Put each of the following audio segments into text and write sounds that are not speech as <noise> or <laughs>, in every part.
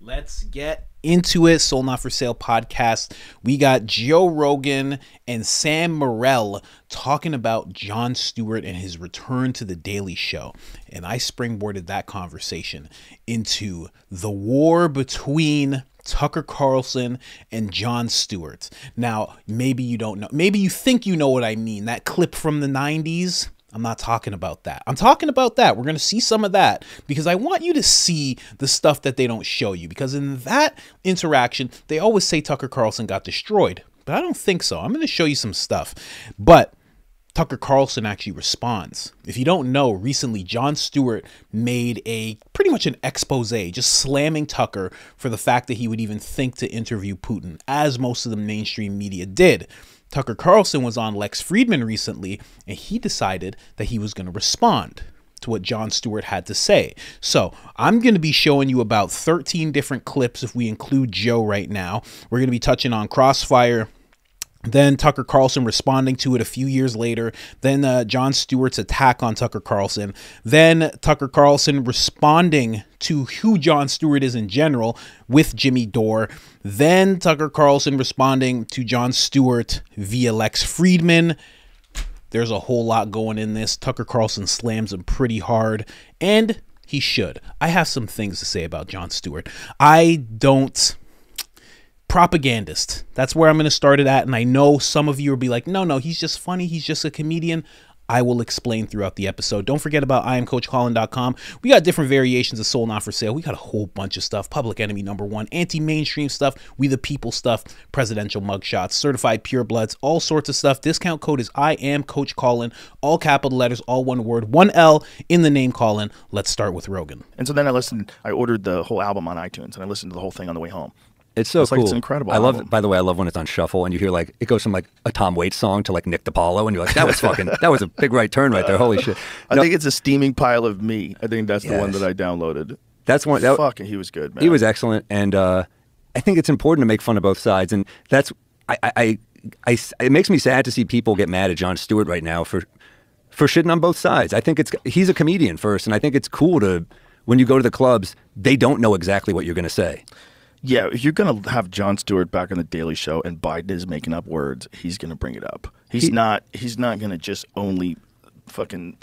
Let's get into it. Soul Not for Sale podcast. We got Joe Rogan and Sam Morril talking about Jon Stewart and his return to The Daily Show. And I springboarded that conversation into the war between Tucker Carlson and Jon Stewart. Now, maybe you don't know. Maybe you think you know what I mean. That clip from the 90s I'm not talking about that. I'm talking about that. We're going to see some of that because I want you to see the stuff that they don't show you. Because in that interaction, they always say Tucker Carlson got destroyed, but I don't think so. I'm going to show you some stuff. But Tucker Carlson actually responds. If you don't know, recently Jon Stewart made a pretty much an expose, just slamming Tucker for the fact that he would even think to interview Putin, as most of the mainstream media did. Tucker Carlson was on Lex Fridman recently, and he decided that he was going to respond to what Jon Stewart had to say. So I'm going to be showing you about 13 different clips if we include Joe right now. We're going to be touching on Crossfire, then Tucker Carlson responding to it a few years later. Then uh, Jon Stewart's attack on Tucker Carlson. Then Tucker Carlson responding to who Jon Stewart is in general with Jimmy Dore. Then Tucker Carlson responding to Jon Stewart via Lex Fridman. There's a whole lot going in this. Tucker Carlson slams him pretty hard, and he should. I have some things to say about Jon Stewart. I don't propagandist. That's where I'm going to start it at. And I know some of you will be like, no, no, he's just funny. He's just a comedian. I will explain throughout the episode. Don't forget about IamCoachColin.com. We got different variations of Soul Not for Sale. We got a whole bunch of stuff. Public Enemy number one, anti-mainstream stuff, We the People stuff, presidential mugshots, certified pure bloods, all sorts of stuff. Discount code is I am Coach Colin. All capital letters, all one word, one L in the name Colin. Let's start with Rogan. And so then I listened. I ordered the whole album on iTunes, and I listened to the whole thing on the way home. It's so It's like cool. it's incredible I love. album. By the way, I love when it's on shuffle and you hear like it goes from like a Tom Waits song to like Nick DiPaolo, and you're like, that was fucking, that was a big right turn right there. Holy shit! I think it's a steaming pile of me. I think that's the one that I downloaded. that's one. That, Fucking, he was good, man. he was excellent, and uh, I think it's important to make fun of both sides, and that's I, I, I, I- It makes me sad to see people get mad at Jon Stewart right now for for shitting on both sides. I think it's he's a comedian first, and I think it's cool to when you go to the clubs, they don't know exactly what you're going to say. Yeah, if you're gonna have Jon Stewart back on the Daily Show and Biden is making up words, he's gonna bring it up. He's He- not. He's not gonna just only fucking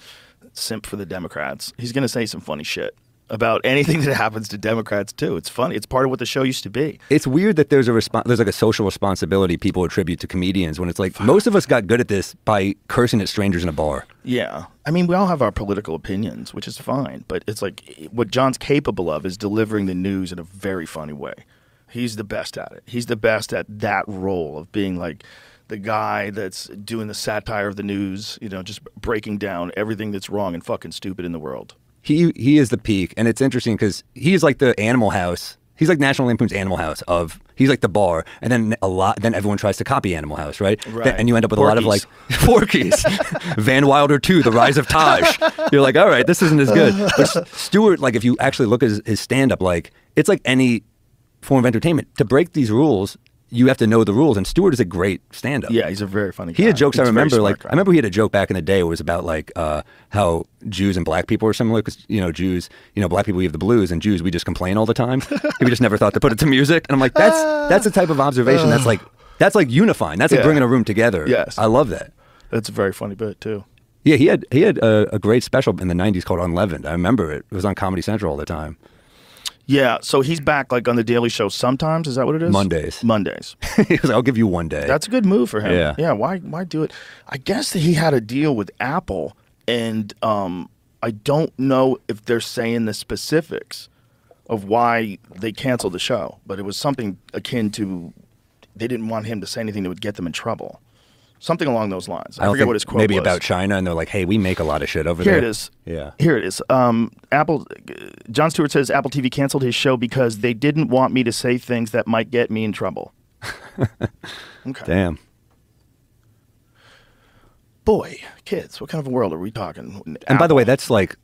simp for the Democrats. He's gonna say some funny shit about <laughs> anything that happens to Democrats too. It's funny. It's part of what the show used to be. It's weird that there's a respo- there's like a social responsibility people attribute to comedians when it's like most of us got good at this by cursing at strangers in a bar. Yeah. I mean, we all have our political opinions, which is fine, but it's like what Jon's capable of is delivering the news in a very funny way. He's the best at it. He's the best at that role of being like the guy that's doing the satire of the news, you know, just breaking down everything that's wrong and fucking stupid in the world. He he is the peak, and it's interesting because he's like the Animal House. He's like National Lampoon's Animal House of he's like the bar, and then a lot. Then everyone tries to copy Animal House, right? Right. Then- and you end up with a lot of like. Porky's, <laughs> <laughs> Van Wilder two, The Rise of Taj. You're like, all right, this isn't as good. But <laughs> Stewart, like, if you actually look at his, his stand up, like it's like any form of entertainment. To break these rules, you have to know the rules, and Stewart is a great stand up. Yeah, he's a very funny guy. He had jokes He's I remember. Like guy. I remember he had a joke back in the day. Where it was about like uh, how Jews and black people are similar because you know Jews, you know black people we have the blues and Jews we just complain all the time. <laughs> we just never thought to put it to music. And I'm like, that's <laughs> that's the type of observation that's like that's like unifying. That's like Yeah. bringing a room together. Yes. I love that. That's a very funny bit too. Yeah, he had he had a, a great special in the '90s called Unleavened. I remember it. It was on Comedy Central all the time. Yeah, so he's back like on the Daily Show sometimes. Is that what it is? Mondays. Mondays. <laughs> he was like, "I'll give you one day." That's a good move for him. Yeah. Yeah. Why? Why do it? I guess that he had a deal with Apple, and um, I don't know if they're saying the specifics of why they canceled the show, but it was something akin to they didn't want him to say anything that would get them in trouble. Something along those lines. I, I forget what his quote maybe was. about China, and they're like, "Hey, we make a lot of shit over Here there." it is. Yeah. Here it is. Um, Apple. Jon Stewart says Apple TV canceled his show because they didn't want me to say things that might get me in trouble. <laughs> okay. Damn. Boy, kids, what kind of a world are we talking? And by the way, that's like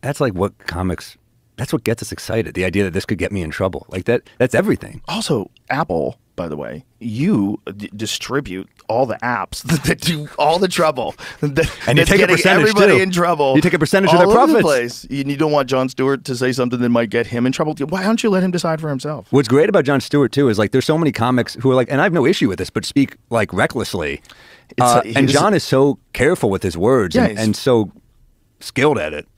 that's like what comics that's what gets us excited. The idea that this could get me in trouble, like that, that's everything. Also, Apple, by the way, you d- distribute all the apps <laughs> that do all the trouble. <laughs> That, And you take a percentage, everybody too. in trouble. You take a percentage of their over the place. You, you don't want Jon Stewart to say something that might get him in trouble. Why don't you let him decide for himself? What's great about Jon Stewart too is like there's so many comics who are like, and I have no issue with this, but speak like recklessly. Uh, and Jon is so careful with his words Yeah, and, and so skilled at it.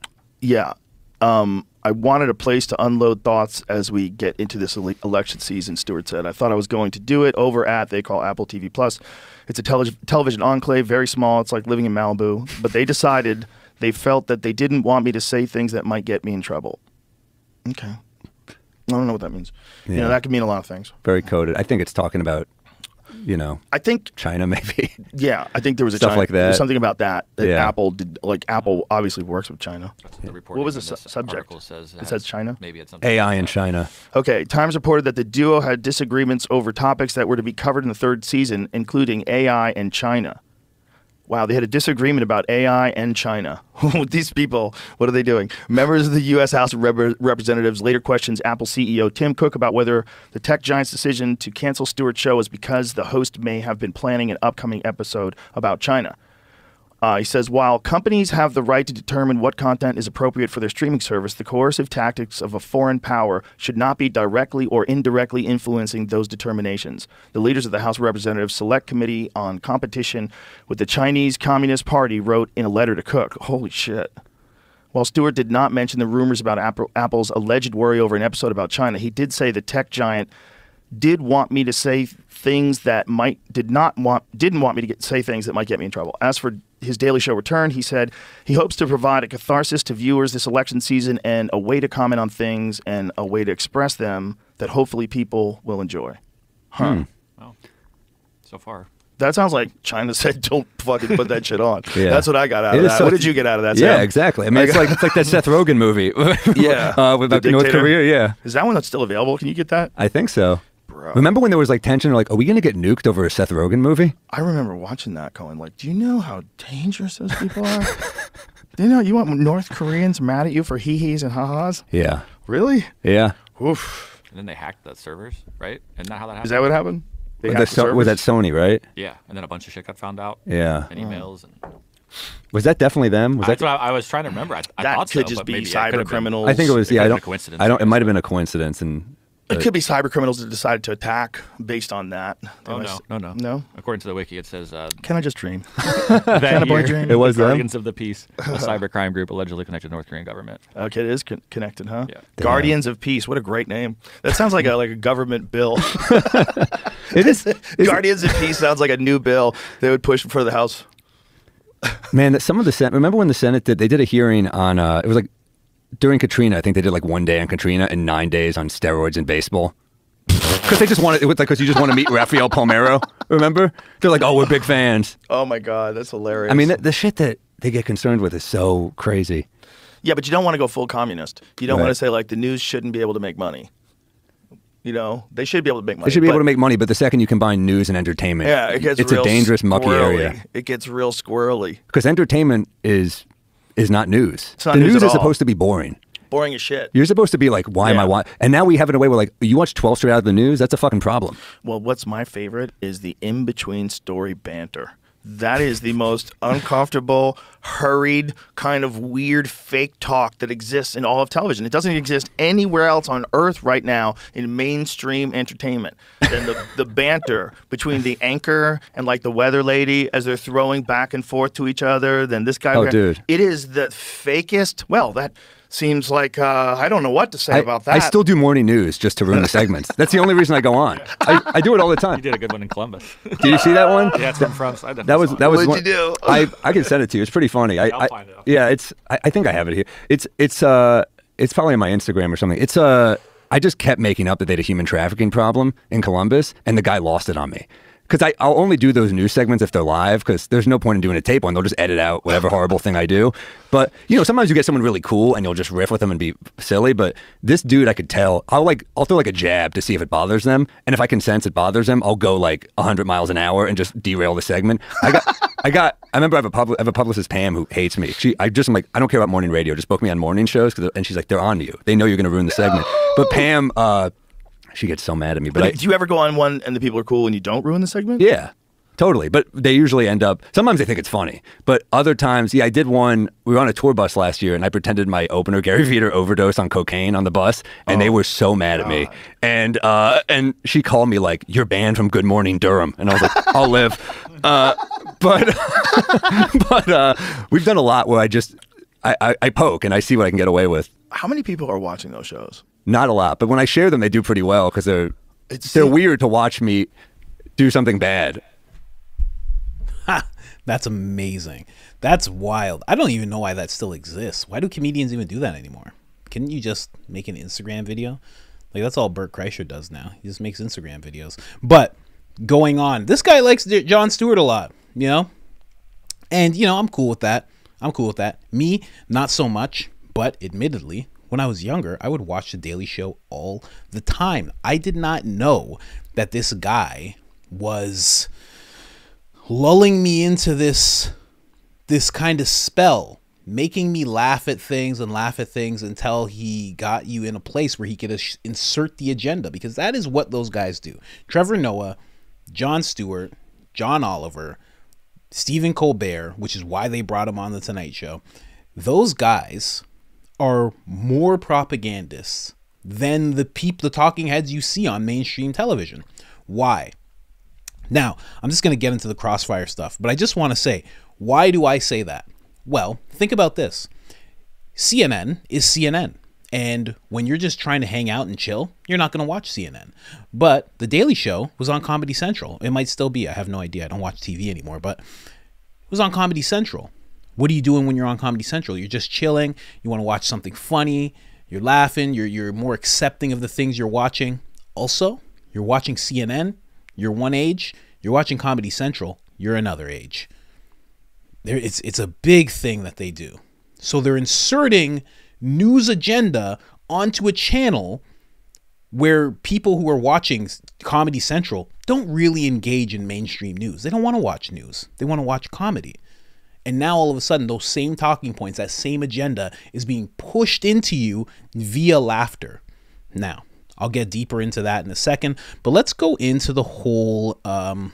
Yeah. Um, I wanted a place to unload thoughts as we get into this ele- election season, Stewart said. I thought I was going to do it over at, they call Apple TV Plus. It's a tele- television enclave, very small. It's like living in Malibu. But they decided they felt that they didn't want me to say things that might get me in trouble. Okay. I don't know what that means. You Yeah. know, that could mean a lot of things. Very coded. I think it's talking about, you know, I think China <laughs> maybe. Yeah, I think there was a Stuff China- like that. something about that that Yeah. Apple did. Like Apple obviously works with China. The What was the su- subject? article Says It has- says China? Maybe it's something AI like in. China. Okay, Times reported that the duo had disagreements over topics that were to be covered in the third season, including AI and China. Wow, they had a disagreement about AI and China. <laughs> These people, what are they doing? Members of the U.S. House of Rep- Representatives later questions Apple CEO Tim Cook about whether the tech giant's decision to cancel Stewart's show is because the host may have been planning an upcoming episode about China. Uh, he says, while companies have the right to determine what content is appropriate for their streaming service, the coercive tactics of a foreign power should not be directly or indirectly influencing those determinations. The leaders of the House of Representatives Select Committee on Competition with the Chinese Communist Party wrote in a letter to Cook. Holy shit. While Stewart did not mention the rumors about Apple, Apple's alleged worry over an episode about China, he did say the tech giant did want me to say things that might did not want didn't want me to get, say things that might get me in trouble. As for his Daily Show return, he said he hopes to provide a catharsis to viewers this election season and a way to comment on things and a way to express them that hopefully people will enjoy. Huh. Well, so far. That sounds like China <laughs> said, "Don't fucking put that shit on." <laughs> Yeah. That's what I got out It of is that. so- what did you get out of that? Yeah, Sam? exactly. I mean, it's like it's like that <laughs> Seth Rogen movie. Yeah. uh, with The North dictator. Korea. Yeah, Is that one that's still available? Can you get that? I think so. Bro. Remember when there was like tension? Like, are we going to get nuked over a Seth Rogen movie? I remember watching that, going like, "Do you know how dangerous those people are? <laughs> Do you know you want North Koreans mad at you for hee hees and ha ha's? Yeah, Really? yeah. Oof. And then they hacked the servers, right? Isn't that how that happened? Is that what happened? They With hacked the the So- was that? Sony, right? Yeah, and then a bunch of shit got found out. Yeah. And emails and. Was that definitely them? Was That's that? what I, I was trying to remember. I, I That thought could so, just but be maybe, yeah, cyber could have been- criminals. I think it was. It Yeah, I don't. a coincidence, I don't. It might have been a coincidence, and It could be cyber criminals that decided to attack based on that. They Oh might no, no, no, no. According to the wiki, it says uh, Can I just dream? <laughs> that a boy dream? It was the them? Guardians of the Peace, a <laughs> cybercrime group allegedly connected to North Korean government. Okay, it is con- connected, huh? Yeah. Guardians of Peace. What a great name. That sounds like a like a government bill. <laughs> it is. is- Guardians of Peace sounds like a new bill they would push for the House. Man, that some of the Senate. Remember when the Senate did? They did a hearing on. Uh, it was like during Katrina. I think they did like one day on Katrina and nine days on steroids in baseball. Because they just wanted. It was like because you just want to meet Rafael Palmeiro. Remember? They're like, oh, we're big fans. Oh my God, that's hilarious. I mean, the, the shit that they get concerned with is so crazy. Yeah, but you don't want to go full communist. You don't want to say like the news shouldn't be able to make money. You know, they should be able to make money. They should be able to make money, but the second you combine news and entertainment, Yeah, it gets it's real a dangerous, mucky squirrely. area. It gets real squirrely. Because entertainment is is not news. Not the news news is all. supposed to be boring. Boring as shit. You're supposed to be like, why am I Yeah. watching? And now we have it in a way where like, you watch 12 straight out of the news. That's a fucking problem. Well, what's my favorite is the in between story banter. That is the most uncomfortable, hurried, kind of weird fake talk that exists in all of television. It doesn't exist anywhere else on earth right now in mainstream entertainment. And the, the banter between the anchor and like the weather lady as they're throwing back and forth to each other, then this guy. Oh, dude. It is the fakest. Well, that seems like uh, I don't know what to say I, about that. I still do morning news just to ruin the segments. That's the only reason I go on. <laughs> I, I do it all the time. You did a good one in Columbus. Did you see that one? yeah, it's from France. I That was that was What'd one, you do? I I can send it to you. It's pretty funny. I, I'll find it. Yeah, it's. I, I think I have it here. It's it's uh it's probably on my Instagram or something. It's uh I just kept making up that they had a human trafficking problem in Columbus, and the guy lost it on me because I I'll only do those news segments if they're live because there's no point in doing a tape one. They'll just edit out whatever <laughs> horrible thing I do. But you know, sometimes you get someone really cool and you'll just riff with them and be silly. But this dude, I could tell. I'll like I'll throw like a jab to see if it bothers them, and if I can sense it bothers them, I'll go like 100 miles an hour and just derail the segment. I got I got I remember I have a public I have a publicist Pam who hates me. She I just am like I don't care about morning radio. Just book me on morning shows 'cause- and she's like they're on to you. They know you're going to ruin the segment. But Pam. uh she gets so mad at me, but, But I, do you ever go on one and the people are cool and you don't ruin the segment? yeah, totally. But they usually end up. Sometimes they think it's funny, but other times, yeah, I did one. We were on a tour bus last year, and I pretended my opener Gary <laughs> Vider overdosed on cocaine on the bus, and they were so mad at me. And uh, and she called me like, "You're banned from Good Morning Durham," and I was like, "I'll live." <laughs> Uh, but <laughs> but uh, we've done a lot where I just. I, I, I poke and I see what I can get away with. How many people are watching those shows? Not a lot, but when I share them, they do pretty well because they're It's- they're weird to watch me do something bad. That's amazing. That's wild. I don't even know why that still exists. Why do comedians even do that anymore? Couldn't you just make an Instagram video? Like that's all Bert Kreischer does now. He just makes Instagram videos. But going on, this guy likes Jon Stewart a lot, you know? And you know, I'm cool with that. I'm cool with that. Me, not so much, but admittedly, when I was younger, I would watch the Daily Show all the time. I did not know that this guy was lulling me into this this kind of spell making me laugh at things and laugh at things until he got you in a place where he could insert the agenda because that is what those guys do trevor noah jon stewart john oliver stephen colbert which is why they brought him on the tonight show those guys are more propagandists than the peop the talking heads you see on mainstream television why now, I'm just going to get into the crossfire stuff, but I just want to say, why do I say that? Well, think about this CNN is CNN. And when you're just trying to hang out and chill, you're not going to watch CNN. But The Daily Show was on Comedy Central. It might still be. I have no idea. I don't watch TV anymore, but it was on Comedy Central. What are you doing when you're on Comedy Central? You're just chilling. You want to watch something funny. You're laughing. You're, you're more accepting of the things you're watching. Also, you're watching CNN. You're one age. You're watching Comedy Central. You're another age. There, it's it's a big thing that they do. So they're inserting news agenda onto a channel where people who are watching Comedy Central don't really engage in mainstream news. They don't want to watch news. They want to watch comedy. And now all of a sudden, those same talking points, that same agenda is being pushed into you via laughter. Now, I'll get deeper into that in a second, but let's go into the whole um,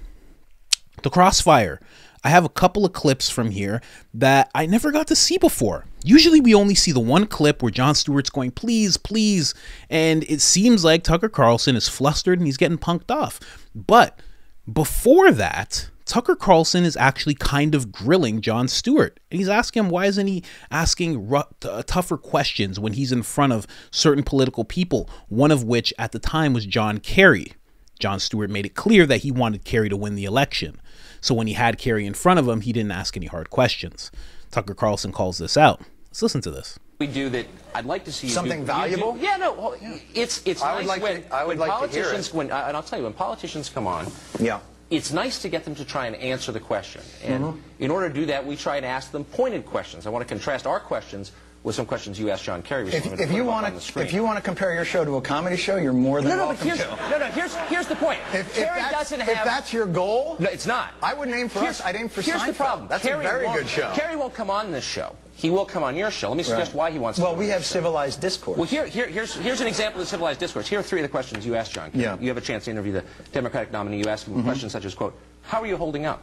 the crossfire. I have a couple of clips from here that I never got to see before. Usually we only see the one clip where Jon Stewart's going, please, please. And it seems like Tucker Carlson is flustered and he's getting punked off. But before that, Tucker Carlson is actually kind of grilling Jon Stewart. And he's asking him, why isn't he asking ru- t- tougher questions when he's in front of certain political people? One of which at the time was John Kerry. Jon Stewart made it clear that he wanted Kerry to win the election. So when he had Kerry in front of him, he didn't ask any hard questions. Tucker Carlson calls this out. Let's listen to this. we do that I'd like to see Something do, you valuable? do- yeah, no, well, it's it's I nice would like when, to- I would when like to hear politicians it. when and I'll tell you when politicians come on. Yeah. It's nice to get them to try and answer the question, and Mm-hmm. in order to do that, we try and ask them pointed questions. I want to contrast our questions with some questions you asked John Kerry If, recently. Gonna if you want to, if you want to compare your show to a comedy show, you're more than no, no, but welcome here's to. no, no. Here's here's the point. If, if Kerry that's, doesn't have. if have. that's your goal, No, it's not. I wouldn't aim for Here's- us. I'd aim for Here's Seinfeld. the problem. That's Kerry a very good show. Kerry won't come on this show. He will come on your show. Let me suggest why he wants to. Well, come we on have this show. civilized discourse. Well, here, here, here's, here's an example of civilized discourse. Here are three of the questions you asked John. Kerry. Yeah. You have a chance to interview the Democratic nominee. You ask him mm-hmm. questions such as, quote, how are you holding up?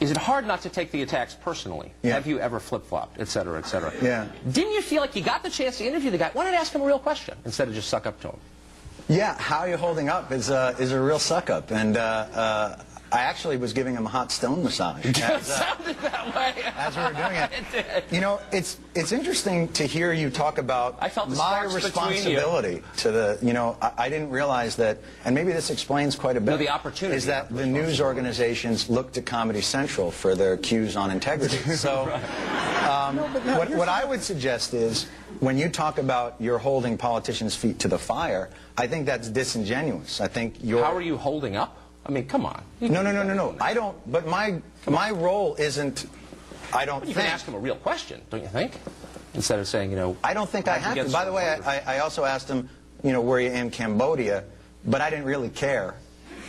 Is it hard not to take the attacks personally? Yeah. Have you ever flip-flopped, et cetera, et cetera? Yeah. Didn't you feel like you got the chance to interview the guy? Why not ask him a real question instead of just suck up to him? Yeah, how you holding up is a, is a real suck up. And uh, uh, I actually was giving him a hot stone massage. It as, uh, sounded that way. as we were doing it. <laughs> It did. You know, it's it's interesting to hear you talk about I felt my sparks you. responsibility to the. You know, I, I didn't realize that, and maybe this explains quite a bit. No, the opportunity is that the the news organizations look to Comedy Central for their cues on integrity. <laughs> So, um, what what I would suggest is when you talk about you're holding politicians' feet to the fire, I think that's disingenuous. I think you're. How are you holding up? I mean, come on. No, no, no, no, no. I don't. But my my role isn't. I don't You think. can ask him a real question, don't you think? Instead of saying, you know. I don't think I have to. By the way. I, I also asked him, you know, were you in Cambodia, but I didn't really care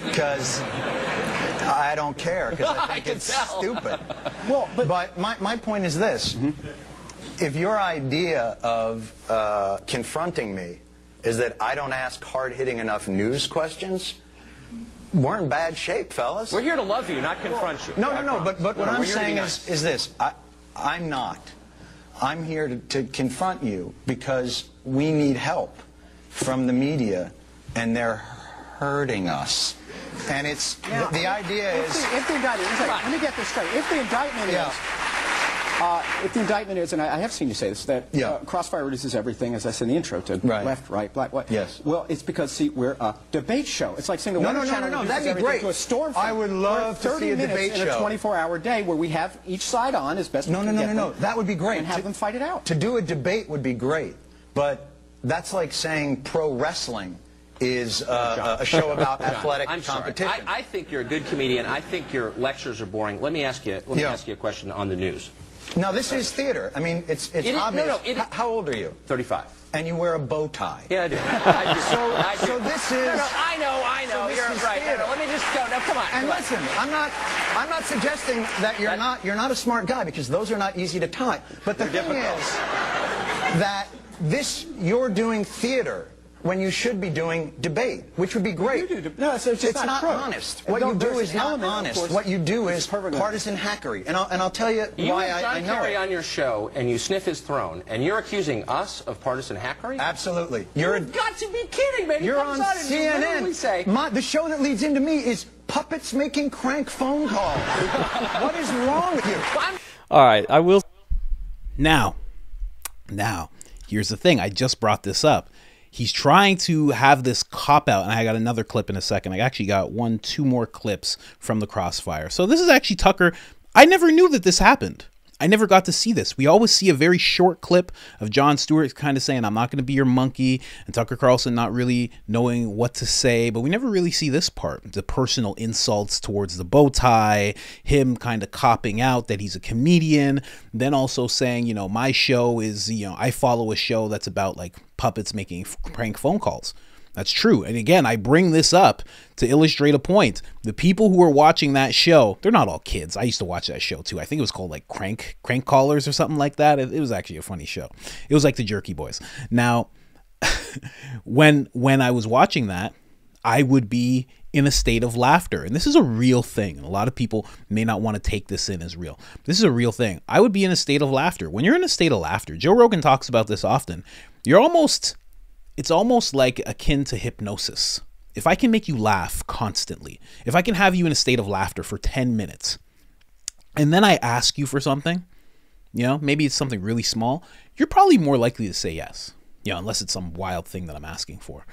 because I don't care because I <laughs> I think can it's tell. stupid. <laughs> Well, but, my, my point is this: if your idea of uh, confronting me is that I don't ask hard-hitting enough news questions, we're in bad shape, fellas. We're here to love you, not confront you. No, no, no. But, but what No, no, I'm we're here to be saying nice. is, is this. I, I'm not. I'm here to, to confront you because we need help from the media, and they're hurting us. And it's Now, the, the idea if is. the, if the indictment, is like, let me get this straight. If the indictment Yeah. is, uh, if the indictment is, and I, I have seen you say this, that Yeah. uh, Crossfire reduces everything, as I said in the intro, to Right. left, right, black, white. Yes. Well, it's because see, we're a debate show. It's like saying the No, Weather no, no, Channel no, no, reduces that'd be everything great. to a storm. I would love to 30 see a minutes debate in show. a 24-hour day where we have each side on as best No, we no, can no, get no, no. them That would be great. and have To- them fight it out. To do a debate would be great, but that's like saying pro wrestling is uh, a a show about John, athletic I'm sorry. competition. I, I think you're a good comedian. I think your lectures are boring. Let me ask you. Let me Yeah. ask you a question on the news. Now, this is theater. I mean, it's it's It is- obvious. no, it- How old are you? Thirty-five. And you wear a bow tie. Yeah, I do. <laughs> I do. So- I do. so this is- no, no, I know, I know. so this you're is right. No, no, theater. let me just go. No, come on. And come on. listen, I'm not, I'm not suggesting that you're That- not, you're not a smart guy because those are not easy to tie. But the thing difficult. is that this, you're doing theater when you should be doing debate, which would be great. do no, it's- it's just it's not not honest. What you do is not honest. course, What you do it's is partisan hackery, and I'll, and I'll tell you You why have I, John I know Kerry it. on your show, and you sniff his throne, and you're accusing us of partisan hackery? Absolutely, You're You've got to be kidding, me. You're on and you CNN. say, My, the show that leads into me is puppets making crank phone calls. <laughs> what is wrong with you? I'm All right, I will. Now, now, here's the thing. I just brought this up. He's trying to have this cop out, and I got another clip in a second. I actually got one, two more clips from the crossfire. So this is actually Tucker. I never knew that this happened. I never got to see this. We always see a very short clip of Jon Stewart kind of saying, I'm not going to be your monkey, and Tucker Carlson not really knowing what to say, but we never really see this part the personal insults towards the bow tie, him kind of copping out that he's a comedian, then also saying, you know, my show is, you know, I follow a show that's about like puppets making prank phone calls. That's true. And again, I bring this up to illustrate a point. The people who are watching that show, they're not all kids. I used to watch that show too. I think it was called like Crank Crank Callers or something like that. It, it was actually a funny show. It was like the Jerky Boys. Now, <laughs> when when I was watching that, I would be in a state of laughter. And this is a real thing. A lot of people may not want to take this in as real. This is a real thing. I would be in a state of laughter. When you're in a state of laughter, Joe Rogan talks about this often. You're almost it's almost like akin to hypnosis. If I can make you laugh constantly, if I can have you in a state of laughter for 10 minutes, and then I ask you for something, you know, maybe it's something really small, you're probably more likely to say yes, you know, unless it's some wild thing that I'm asking for.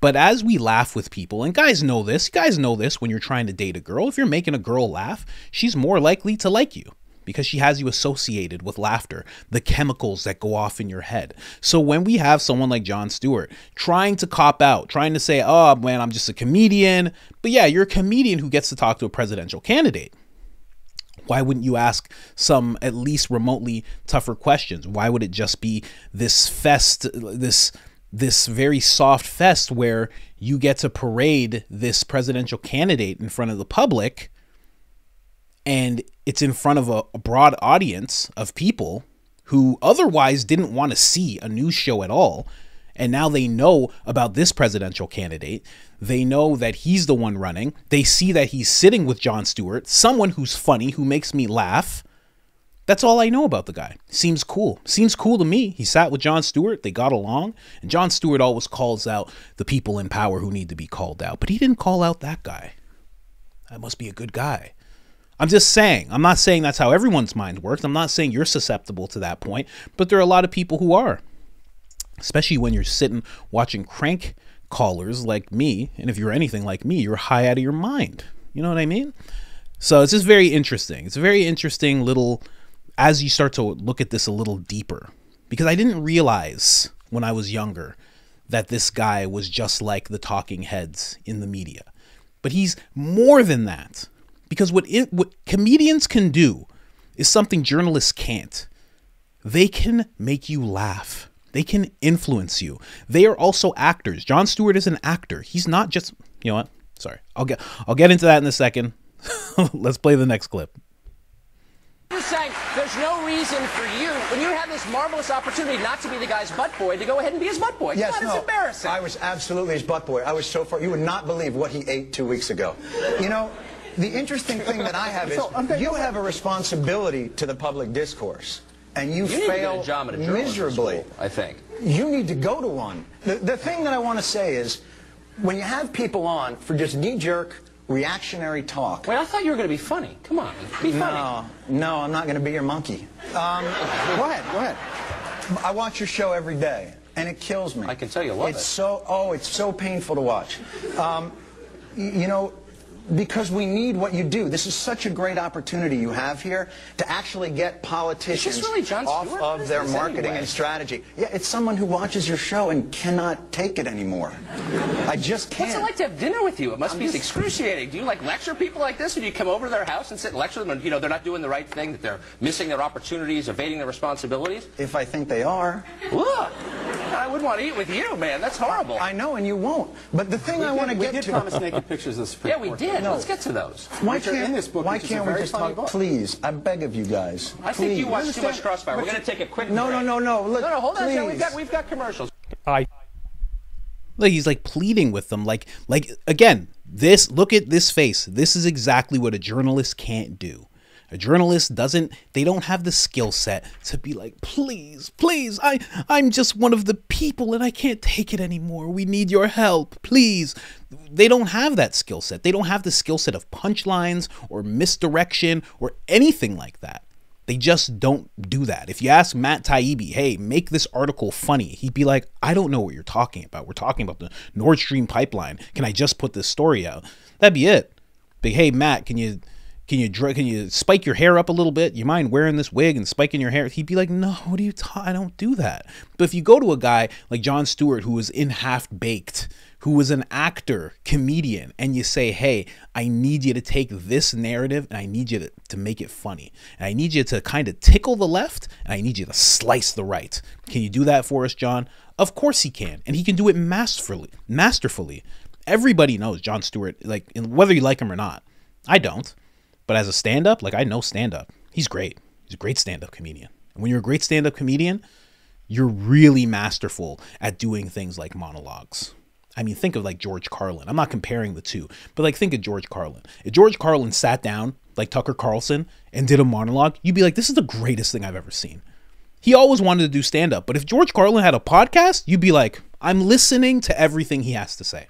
But as we laugh with people, and guys know this, guys know this when you're trying to date a girl, if you're making a girl laugh, she's more likely to like you because she has you associated with laughter, the chemicals that go off in your head. So when we have someone like Jon Stewart trying to cop out, trying to say, oh man, I'm just a comedian, but yeah, you're a comedian who gets to talk to a presidential candidate. Why wouldn't you ask some at least remotely tougher questions? Why would it just be this fest, this this very soft fest where you get to parade this presidential candidate in front of the public and it's in front of a, a broad audience of people who otherwise didn't want to see a news show at all and now they know about this presidential candidate. They know that he's the one running. They see that he's sitting with Jon Stewart, someone who's funny, who makes me laugh. That's all I know about the guy. Seems cool. Seems cool to me. He sat with Jon Stewart. They got along. And Jon Stewart always calls out the people in power who need to be called out. But he didn't call out that guy. That must be a good guy. I'm just saying. I'm not saying that's how everyone's mind works. I'm not saying you're susceptible to that point. But there are a lot of people who are especially when you're sitting watching crank callers like me. And if you're anything like me, you're high out of your mind. You know what I mean? So it's just very interesting. It's a very interesting little, as you start to look at this a little deeper, because I didn't realize when I was younger that this guy was just like the talking heads in the media. But he's more than that. Because what, it, what comedians can do is something journalists can't. They can make you laugh. They can influence you. They are also actors. Jon Stewart is an actor. He's not just, you know what? Sorry. I'll get I'll get into that in a second. <laughs> Let's play the next clip. You're saying there's no reason for you, when you have this marvelous opportunity not to be the guy's butt boy, to go ahead and be his butt boy. Yes, Come on, no. it's embarrassing. I was absolutely his butt boy. I was so far. You would not believe what he ate two weeks ago. You know, the interesting thing that I have is So, okay, you go have a responsibility to the public discourse, and you, you need to get fail job at a journalism miserably. school, I think. You need to go to one. The, the thing that I want to say is, when you have people on for just knee-jerk reactionary talk. Wait, I thought you were going to be funny. Come on, be funny. No, no, I'm not going to be your monkey. Um, Go ahead, go ahead. I watch your show every day, and it kills me. I can tell you love it's it. so oh, it's so painful to watch. Um, you know, because we need what you do. This is such a great opportunity you have here to actually get politicians really off of their marketing anyway? and strategy. Yeah, it's someone who watches your show and cannot take it anymore. I just can't. What's it like to have dinner with you? It must be excruciating. Do you like lecture people like this, or do you come over to their house and sit and lecture them? And you know they're not doing the right thing, that they're missing their opportunities, evading their responsibilities. If I think they are. Look, I wouldn't want to eat with you, man. That's horrible. I know, and you won't. But the thing I We want to did- get We did to. promise naked pictures of the Supreme yeah, we Court. did. No. Let's get to those. Why which can't, in this book, why which is a can't we just talk? book. Please, I beg of you guys. I think you please. watch too much understand- Crossfire. We're going to take a quick No, break. no, no, no. Look, no, no. Hold on, We've please. got we've got commercials. Like he's like pleading with them like like again this look at this face this is exactly what a journalist can't do a journalist doesn't they don't have the skill set to be like please please i i'm just one of the people and i can't take it anymore we need your help please they don't have that skill set they don't have the skill set of punchlines or misdirection or anything like that they just don't do that. If you ask Matt Taibbi, hey, make this article funny, he'd be like, I don't know what you're talking about. We're talking about the Nord Stream pipeline. Can I just put this story out? That'd be it. But hey, Matt, can you can you can you spike your hair up a little bit? You mind wearing this wig and spiking your hair? He'd be like, No, what are you ta- I don't do that. But if you go to a guy like Jon Stewart who was in Half Baked, who was an actor, comedian, and you say, Hey, I need you to take this narrative and I need you to, to make it funny. And I need you to kind of tickle the left and I need you to slice the right. Can you do that for us, Jon? Of course he can. And he can do it masterfully. Masterfully. Everybody knows Jon Stewart, like whether you like him or not. I don't. But as a stand up, like I know stand up. He's great. He's a great stand up comedian. And when you're a great stand up comedian, you're really masterful at doing things like monologues. I mean, think of like George Carlin. I'm not comparing the two, but like think of George Carlin. If George Carlin sat down like Tucker Carlson and did a monologue, you'd be like, this is the greatest thing I've ever seen. He always wanted to do stand up, but if George Carlin had a podcast, you'd be like, I'm listening to everything he has to say.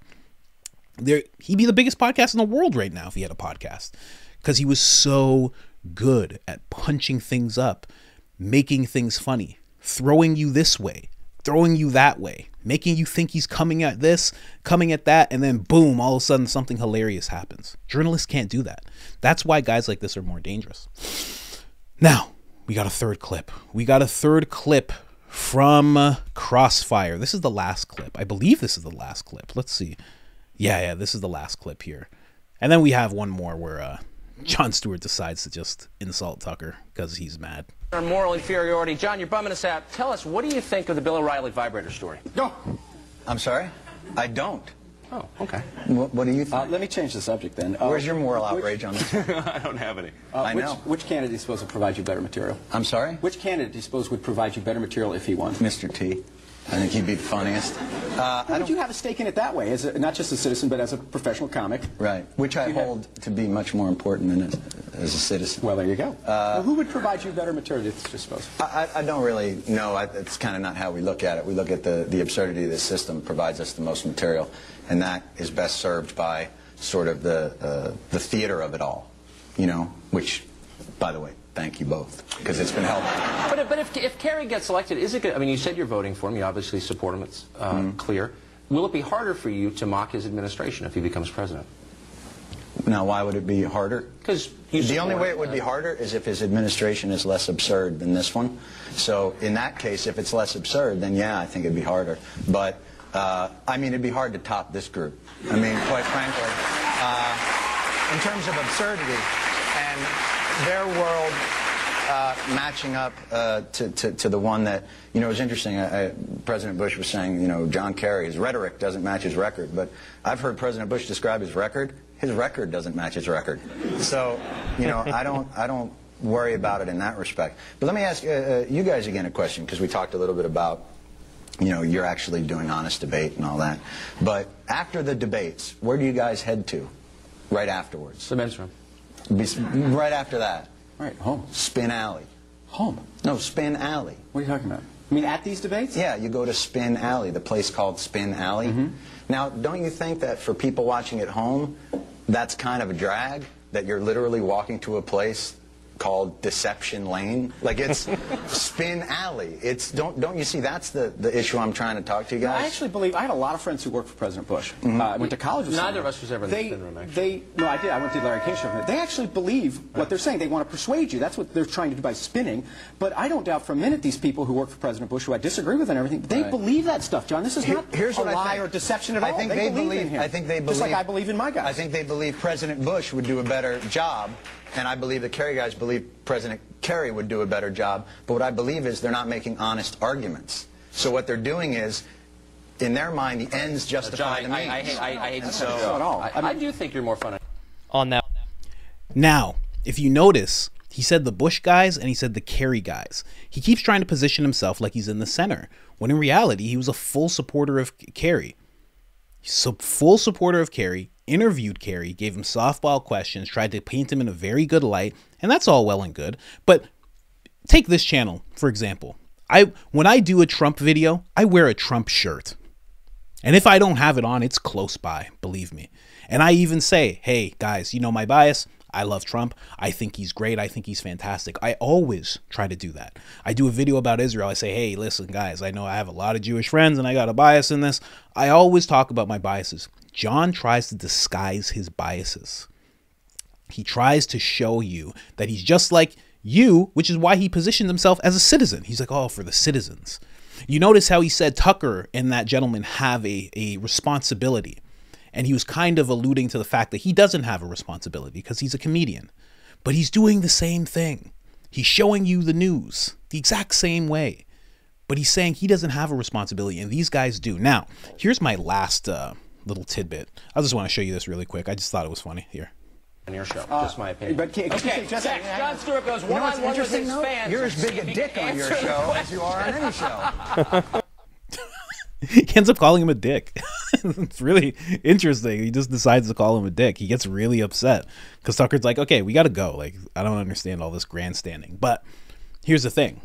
There, he'd be the biggest podcast in the world right now if he had a podcast, because he was so good at punching things up, making things funny, throwing you this way, throwing you that way, making you think he's coming at this, coming at that, and then boom, all of a sudden something hilarious happens. Journalists can't do that. That's why guys like this are more dangerous. Now, we got a third clip. We got a third clip from Crossfire. This is the last clip. I believe this is the last clip. Let's see. Yeah, yeah, this is the last clip here. And then we have one more where uh, Jon Stewart decides to just insult Tucker because he's mad. Our moral inferiority. Jon, you're bumming us out. Tell us, what do you think of the Bill O'Reilly vibrator story? No. I'm sorry? I don't. Oh, okay. What, what do you think? Uh, let me change the subject then. Uh, Where's your moral which- outrage on <laughs> this? I don't have any. uh, I which, know. Which candidate do you suppose would provide you better material? I'm sorry? Which candidate do you suppose would provide you better material if he won? Mr. T. I think he'd be the funniest. Uh, How would you have a stake in it that way, as a, not just a citizen, but as a professional comic? right. Which I You have- hold to be much more important than a, as a citizen. Well, there you go. Uh, well, who would provide you better material, do you suppose? I, I I don't really know. I, it's kind of not how we look at it. We look at the, the absurdity of the system provides us the most material, and that is best served by sort of the, uh, the theater of it all, you know, which, by the way, thank you both, because it's been helpful. But, if- but if, if Kerry gets elected, is it good? I mean, you said you're voting for him. You obviously support him. It's uh, Mm-hmm. clear. Will it be harder for you to mock his administration if he becomes president? Now, why would it be harder? Because The only way it would be harder is if his administration is less absurd than this one. So in that case, if it's less absurd, then yeah, I think it'd be harder. But, uh, I mean, it'd be hard to top this group. I mean, quite frankly, uh, in terms of absurdity and their world uh, matching up uh, to, to, to the one that, you know, it was interesting. I, I, President Bush was saying, you know, John Kerry, his rhetoric doesn't match his record. But I've heard President Bush describe his record. His record doesn't match his record. So, you know, I don't, I don't worry about it in that respect. But let me ask uh, uh, you guys again a question, because we talked a little bit about you know, you're actually doing honest debate and all that. But after the debates, where do you guys head to right afterwards? The men's room. Be- Right after that, Right, home. Spin Alley. Home. No, Spin Alley. What are you talking about? I mean, at these debates? Yeah, you go to Spin Alley, the place called Spin Alley. Mm-hmm. Now, don't you think that for people watching at home, that's kind of a drag? That you're literally walking to a place called Deception Lane? Like it's <laughs> Spin Alley. It's don't don't you see that's the, the issue I'm trying to talk to you No, I actually believe I had a lot of friends who worked for President Bush. Uh, I went to college with Neither them. of us was ever in the they, spin room, actually. They, no, I did. I went to Larry King show. They actually believe what they're saying. They want to persuade you. That's what they're trying to do by spinning. But I don't doubt for a minute these people who work for President Bush, who I disagree with and everything, they Right. believe that stuff, Jon. This is Here- not Here's a lie think. or deception at I all. think they, they believe, in him. I think they believe. Just like I believe in my guys. I think they believe President Bush would do a better job, and I believe the Kerry guys believe President Kerry would do a better job. But what I believe is they're not making honest arguments. So what they're doing is, in their mind, the ends justify John, the means. I, I, hate- I, I hate to so. not at all. I, I mean- I do think you're more fun. on that. Now, if you notice, he said the Bush guys and he said the Kerry guys. He keeps trying to position himself like he's in the center, when in reality, he was a full supporter of Kerry. So full supporter of Kerry, interviewed Kerry, gave him softball questions, tried to paint him in a very good light, and that's all well and good. But take this channel, for example. I when I do a Trump video, I wear a Trump shirt. And if I don't have it on, it's close by, believe me. And I even say, hey, guys, you know my bias. I love Trump. I think he's great. I think he's fantastic. I always try to do that. I do a video about Israel. I say, hey, listen, guys, I know I have a lot of Jewish friends and I got a bias in this. I always talk about my biases. Jon tries to disguise his biases. He tries to show you that he's just like you, which is why he positioned himself as a citizen. He's like, oh, for the citizens. You notice how he said Tucker and that gentleman have a, a responsibility. And he was kind of alluding to the fact that he doesn't have a responsibility because he's a comedian. But he's doing the same thing. He's showing you the news the exact same way. But he's saying he doesn't have a responsibility, and these guys do. Now, here's my last uh, little tidbit. I just want to show you this really quick. I just thought it was funny. Here. On your show, just my opinion. But can, excuse Okay, just, Zach, Jon Stewart goes You know one what's on one with interesting, his though? fans. You're as big a dick on your show as you are on any show. <laughs> he ends up calling him a dick. <laughs> it's really interesting. He just decides to call him a dick. He gets really upset because Tucker's like, okay, we got to go. Like, I don't understand all this grandstanding. But here's the thing.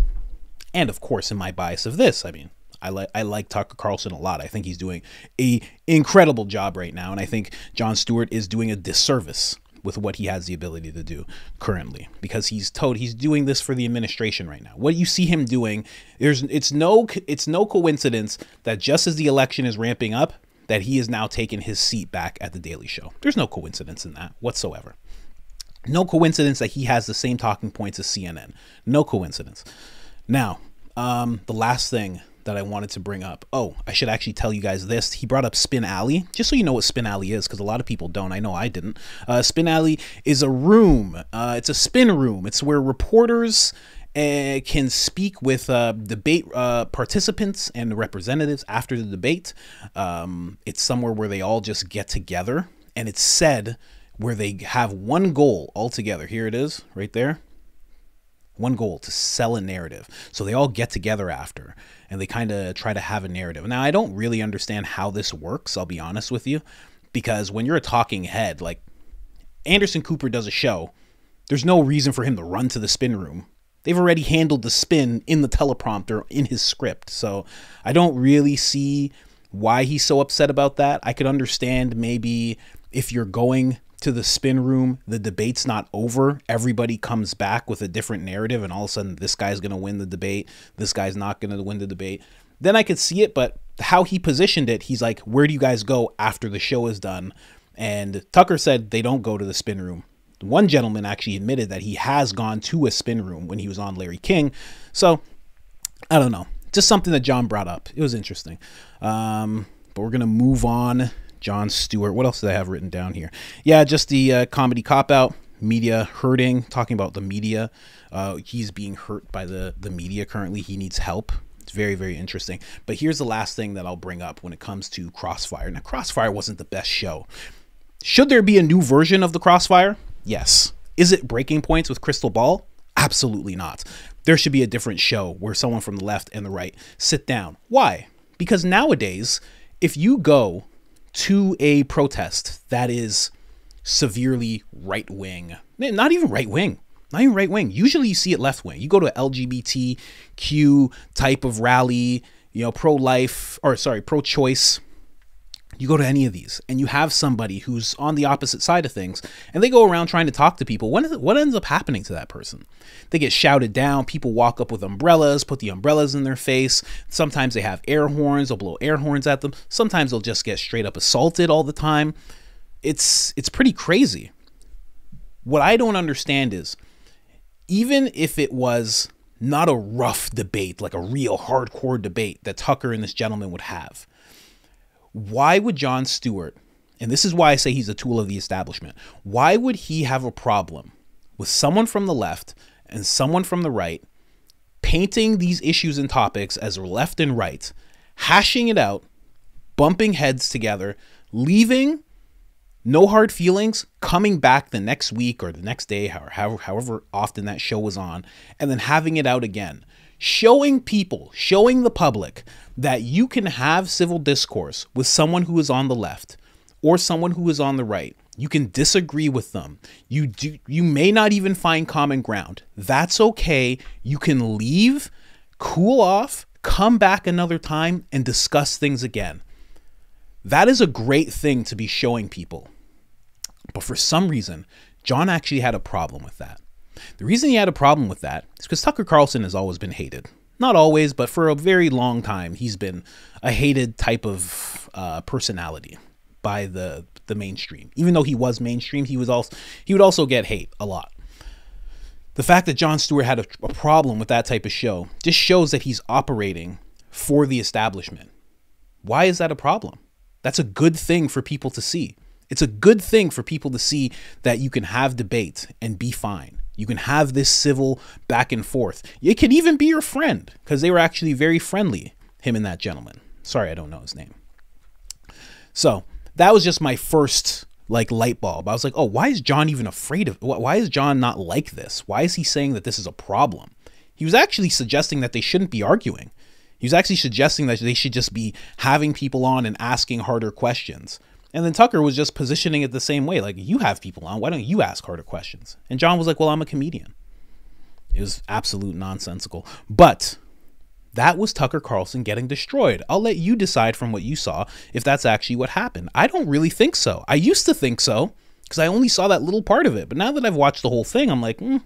And of course, in my bias of this, I mean, I like I like Tucker Carlson a lot. I think he's doing a incredible job right now, and I think Jon Stewart is doing a disservice with what he has the ability to do currently because he's told he's doing this for the administration right now. What you see him doing, there's it's no it's no coincidence that just as the election is ramping up, that he is now taking his seat back at the Daily Show. There's no coincidence in that whatsoever. No coincidence that he has the same talking points as CNN. No coincidence. Now, um, the last thing that I wanted to bring up. Oh, I should actually tell you guys this. He brought up Spin Alley, just so you know what Spin Alley is, because a lot of people don't. I know I didn't. Uh, Spin Alley is a room. Uh, it's a spin room. It's where reporters uh, can speak with uh, debate uh, participants and representatives after the debate. Um, it's somewhere where they all just get together, and it's said where they have one goal altogether. Here it is, right there one goal to sell a narrative. So they all get together after and they kind of try to have a narrative. Now, I don't really understand how this works, I'll be honest with you, because when you're a talking head, like Anderson Cooper does a show, there's no reason for him to run to the spin room. They've already handled the spin in the teleprompter in his script. So I don't really see why he's so upset about that. I could understand maybe if you're going to the spin room, the debate's not over. Everybody comes back with a different narrative, and all of a sudden, this guy's going to win the debate. This guy's not going to win the debate. Then I could see it, but how he positioned it, he's like, Where do you guys go after the show is done? And Tucker said they don't go to the spin room. One gentleman actually admitted that he has gone to a spin room when he was on Larry King. So I don't know. Just something that Jon brought up. It was interesting. Um, but we're going to move on Jon Stewart. What else did I have written down here? Yeah, just the uh, comedy cop out, media hurting, talking about the media. Uh, he's being hurt by the the media currently. He needs help. It's very very interesting. But here's the last thing that I'll bring up when it comes to Crossfire. Now, Crossfire wasn't the best show. Should there be a new version of the Crossfire? Yes. Is it Breaking Points with Krystal Ball? Absolutely not. There should be a different show where someone from the left and the right sit down. Why? Because nowadays, if you go to a protest that is severely right wing, not even right wing, not even right wing. Usually you see it left wing. You go to LGBTQ type of rally, you know, pro life or sorry, pro choice. You go to any of these and you have somebody who's on the opposite side of things and they go around trying to talk to people. What, is what ends up happening to that person? They get shouted down. People walk up with umbrellas, put the umbrellas in their face. Sometimes they have air horns, they'll blow air horns at them. Sometimes they'll just get straight up assaulted all the time. It's it's pretty crazy. What I don't understand is even if it was not a rough debate, like a real hardcore debate that Tucker and this gentleman would have, why would Jon Stewart, and this is why I say he's a tool of the establishment, why would he have a problem with someone from the left and someone from the right painting these issues and topics as left and right, hashing it out, bumping heads together, leaving no hard feelings, coming back the next week or the next day, however, however often that show was on, and then having it out again. Showing people, showing the public that you can have civil discourse with someone who is on the left or someone who is on the right. You can disagree with them. You do you may not even find common ground. That's okay. You can leave, cool off, come back another time and discuss things again. That is a great thing to be showing people. But for some reason, Jon actually had a problem with that. The reason he had a problem with that is because Tucker Carlson has always been hated. Not always, but for a very long time, he's been a hated type of uh, personality by the the mainstream. Even though he was mainstream, he was also he would also get hate a lot. The fact that Jon Stewart had a, a problem with that type of show just shows that he's operating for the establishment. Why is that a problem? That's a good thing for people to see. It's a good thing for people to see that you can have debate and be fine. You can have this civil back and forth. It could even be your friend because they were actually very friendly, him and that gentleman. Sorry, I don't know his name. So that was just my first like light bulb. I was like, oh, why is Jon even afraid of? Why is Jon not like this? Why is he saying that this is a problem? He was actually suggesting that they shouldn't be arguing. He was actually suggesting that they should just be having people on and asking harder questions. And then Tucker was just positioning it the same way. Like, you have people on. Why don't you ask harder questions? And Jon was like, well, I'm a comedian. It was absolute nonsensical. But that was Tucker Carlson getting destroyed. I'll let you decide from what you saw if that's actually what happened. I don't really think so. I used to think so because I only saw that little part of it. But now that I've watched the whole thing, I'm like, mm,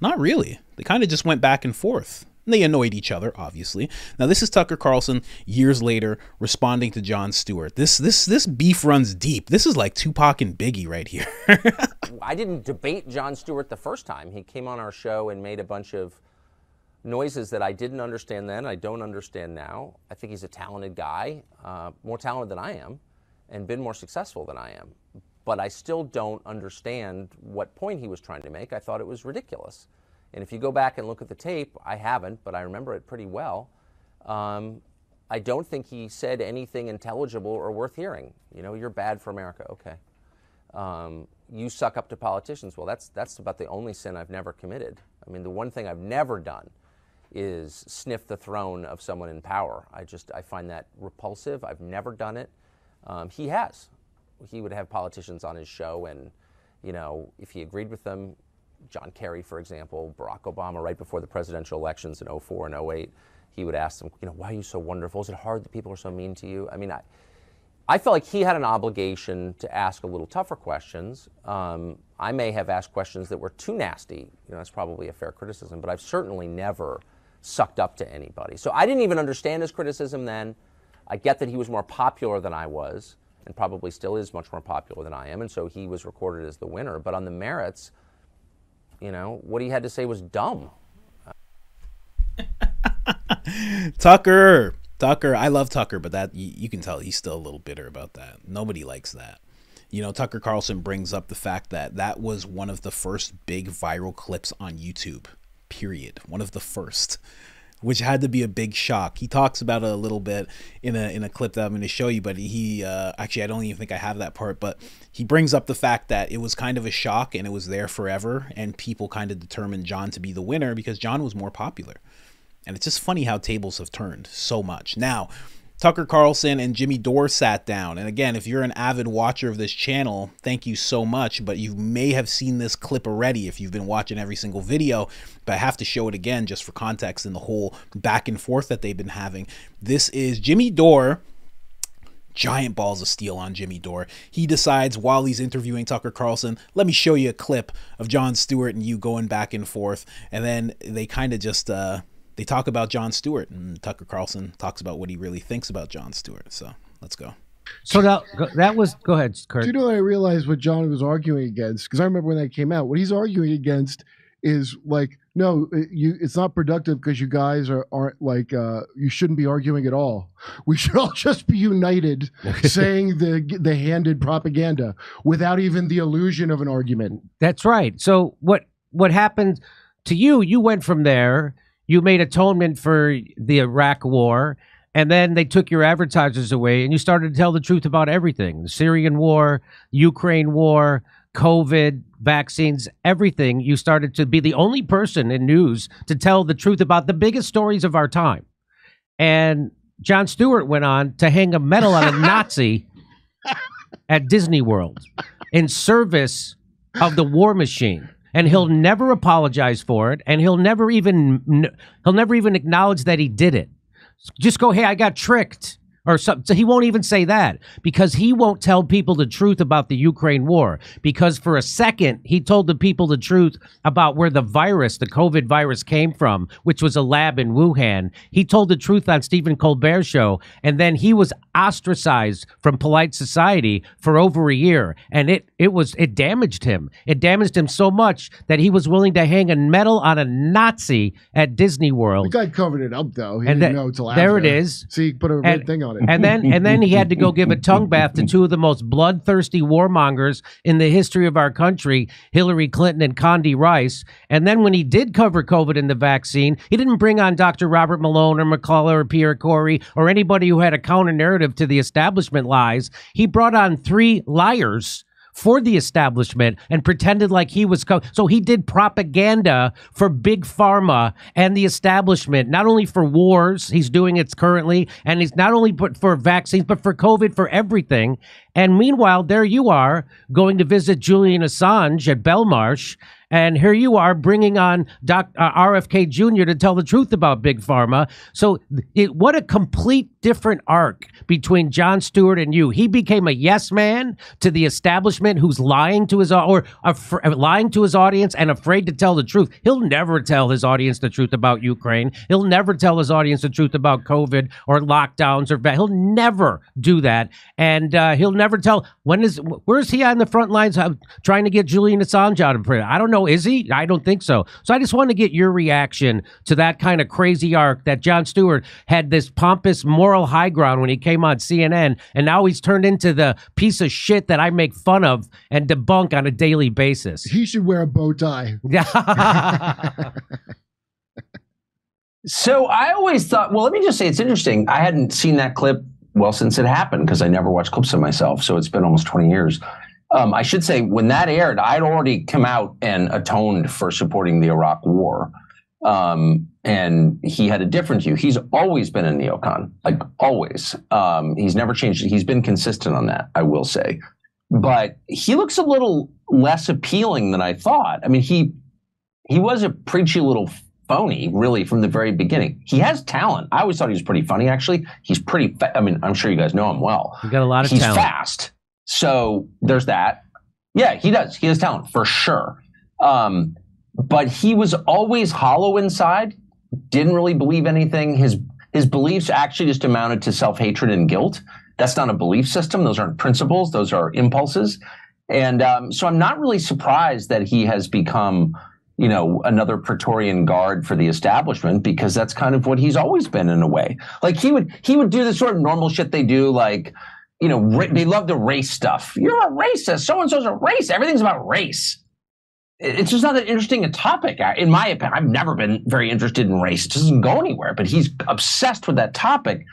not really. They kind of just went back and forth. And they annoyed each other, obviously. Now this is Tucker Carlson years later responding to Jon Stewart. This this this beef runs deep. This is like Tupac and Biggie right here. <laughs> I didn't debate Jon Stewart the first time. He came on our show and made a bunch of noises that I didn't understand then, I don't understand now. I think he's a talented guy, uh, more talented than I am, and been more successful than I am. But I still don't understand what point he was trying to make. I thought it was ridiculous. And if you go back and look at the tape, I haven't, but I remember it pretty well. Um, I don't think he said anything intelligible or worth hearing. You know, you're bad for America. Okay. Um, you suck up to politicians. Well, that's that's about the only sin I've never committed. I mean, the one thing I've never done is sniff the throne of someone in power. I just I find that repulsive. I've never done it. Um, he has. He would have politicians on his show, and you know, if he agreed with them, John Kerry, for example, Barack Obama, right before the presidential elections in 04 and 08, he would ask them, you know, why are you so wonderful? Is it hard that people are so mean to you? I mean, I, I felt like he had an obligation to ask a little tougher questions. Um, I may have asked questions that were too nasty. You know, that's probably a fair criticism, but I've certainly never sucked up to anybody. So I didn't even understand his criticism then. I get that he was more popular than I was, and probably still is much more popular than I am, and so he was recorded as the winner. But on the merits, you know, what he had to say was dumb. <laughs> Tucker, Tucker, I love Tucker, but that you, you can tell he's still a little bitter about that. Nobody likes that. You know, Tucker Carlson brings up the fact that that was one of the first big viral clips on YouTube. Period. One of the first, which had to be a big shock. He talks about it a little bit in a in a clip that I'm going to show you, but he uh, actually I don't even think I have that part, but he brings up the fact that it was kind of a shock and it was there forever, and people kind of determined Jon to be the winner because Jon was more popular. And it's just funny how tables have turned so much. Now, Tucker Carlson and Jimmy Dore sat down. And again, if you're an avid watcher of this channel, thank you so much. But you may have seen this clip already if you've been watching every single video. But I have to show it again just for context in the whole back and forth that they've been having. This is Jimmy Dore giant balls of steel on Jimmy Dore. He decides while he's interviewing Tucker Carlson, let me show you a clip of Jon Stewart and you going back and forth. And then they kind of just uh, they talk about Jon Stewart, and Tucker Carlson talks about what he really thinks about Jon Stewart. So let's go. So that that was go ahead, Kurt. Do you know what I realized what Jon was arguing against? Because I remember when that came out. What he's arguing against is like, no, you. It's not productive because you guys are aren't like uh, you shouldn't be arguing at all. <laughs> We should all just be united, <laughs> saying the the handed propaganda without even the illusion of an argument. That's right. So what what happened to you? You went from there you made atonement for the Iraq war, and then they took your advertisers away, and you started to tell the truth about everything: the Syrian war, Ukraine war, COVID, vaccines, everything. You started to be the only person in news to tell the truth about the biggest stories of our time. And Jon Stewart went on to hang a medal on a <laughs> Nazi at Disney World in service of the war machine and he'll never apologize for it and he'll never even he'll never even acknowledge that he did it just go hey i got tricked or something. So he won't even say that because he won't tell people the truth about the Ukraine war. Because for a second, he told the people the truth about where the virus, the COVID virus, came from, which was a lab in Wuhan. He told the truth on Stephen Colbert's show, and then he was ostracized from polite society for over a year, and it it was it damaged him. It damaged him so much that he was willing to hang a medal on a Nazi at Disney World. The guy covered it up though. He and didn't the, know until there after. it is. See, he put a red thing on it. And then and then he had to go give a tongue bath to two of the most bloodthirsty warmongers in the history of our country, Hillary Clinton and Condi Rice. And then when he did cover COVID and the vaccine, he didn't bring on Dr. Robert Malone or McCullough or Pierre Kory or anybody who had a counter narrative to the establishment lies. He brought on three liars for the establishment and pretended like he was co- so he did propaganda for big pharma and the establishment not only for wars he's doing it currently and he's not only put for vaccines but for covid for everything. And meanwhile there you are going to visit Julian Assange at Belmarsh and here you are bringing on Doc, uh, RFK Jr. to tell the truth about Big Pharma. So, it, what a complete different arc between Jon Stewart and you. He became a yes man to the establishment who's lying to his or af- lying to his audience and afraid to tell the truth. He'll never tell his audience the truth about Ukraine. He'll never tell his audience the truth about COVID or lockdowns or he'll never do that. And uh, he'll never tell when is where's he on the front lines trying to get Julian Assange out of prison. I don't know. Is he? I don't think so. So I just want to get your reaction to that kind of crazy arc that Jon Stewart had this pompous moral high ground when he came on CNN, and now he's turned into the piece of shit that I make fun of and debunk on a daily basis. He should wear a bow tie. Yeah. <laughs> so I always thought, well, let me just say it's interesting. I hadn't seen that clip well since it happened because I never watched clips of myself. So it's been almost 20 years. Um, I should say when that aired, I'd already come out and atoned for supporting the Iraq War. Um, and he had a different view. He's always been a neocon, like always. Um, he's never changed. He's been consistent on that, I will say. But he looks a little less appealing than I thought. I mean, he he was a preachy little phony, really, from the very beginning. He has talent. I always thought he was pretty funny. Actually, he's pretty. Fa- I mean, I'm sure you guys know him well. You got a lot of he's talent. fast. So there's that. Yeah, he does. He has talent for sure. Um, but he was always hollow inside. Didn't really believe anything. His his beliefs actually just amounted to self hatred and guilt. That's not a belief system. Those aren't principles. Those are impulses. And um, so I'm not really surprised that he has become, you know, another Praetorian guard for the establishment because that's kind of what he's always been in a way. Like he would he would do the sort of normal shit they do, like you know, ra- they love the race stuff. You're a racist. So and so's a race. Everything's about race. It's just not that interesting a topic, in my opinion. I've never been very interested in race. It doesn't go anywhere, but he's obsessed with that topic.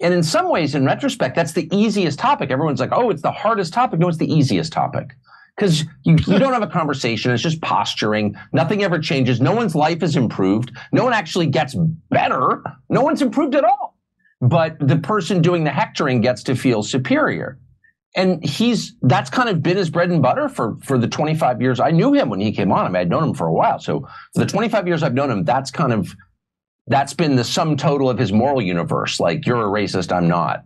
And in some ways, in retrospect, that's the easiest topic. Everyone's like, oh, it's the hardest topic. No, it's the easiest topic. Because you, you don't have a conversation. It's just posturing. Nothing ever changes. No one's life is improved. No one actually gets better. No one's improved at all. But the person doing the hectoring gets to feel superior. And he's that's kind of been his bread and butter for for the 25 years I knew him when he came on. I mean, I'd known him for a while. So for the 25 years I've known him, that's kind of that's been the sum total of his moral universe. Like you're a racist, I'm not.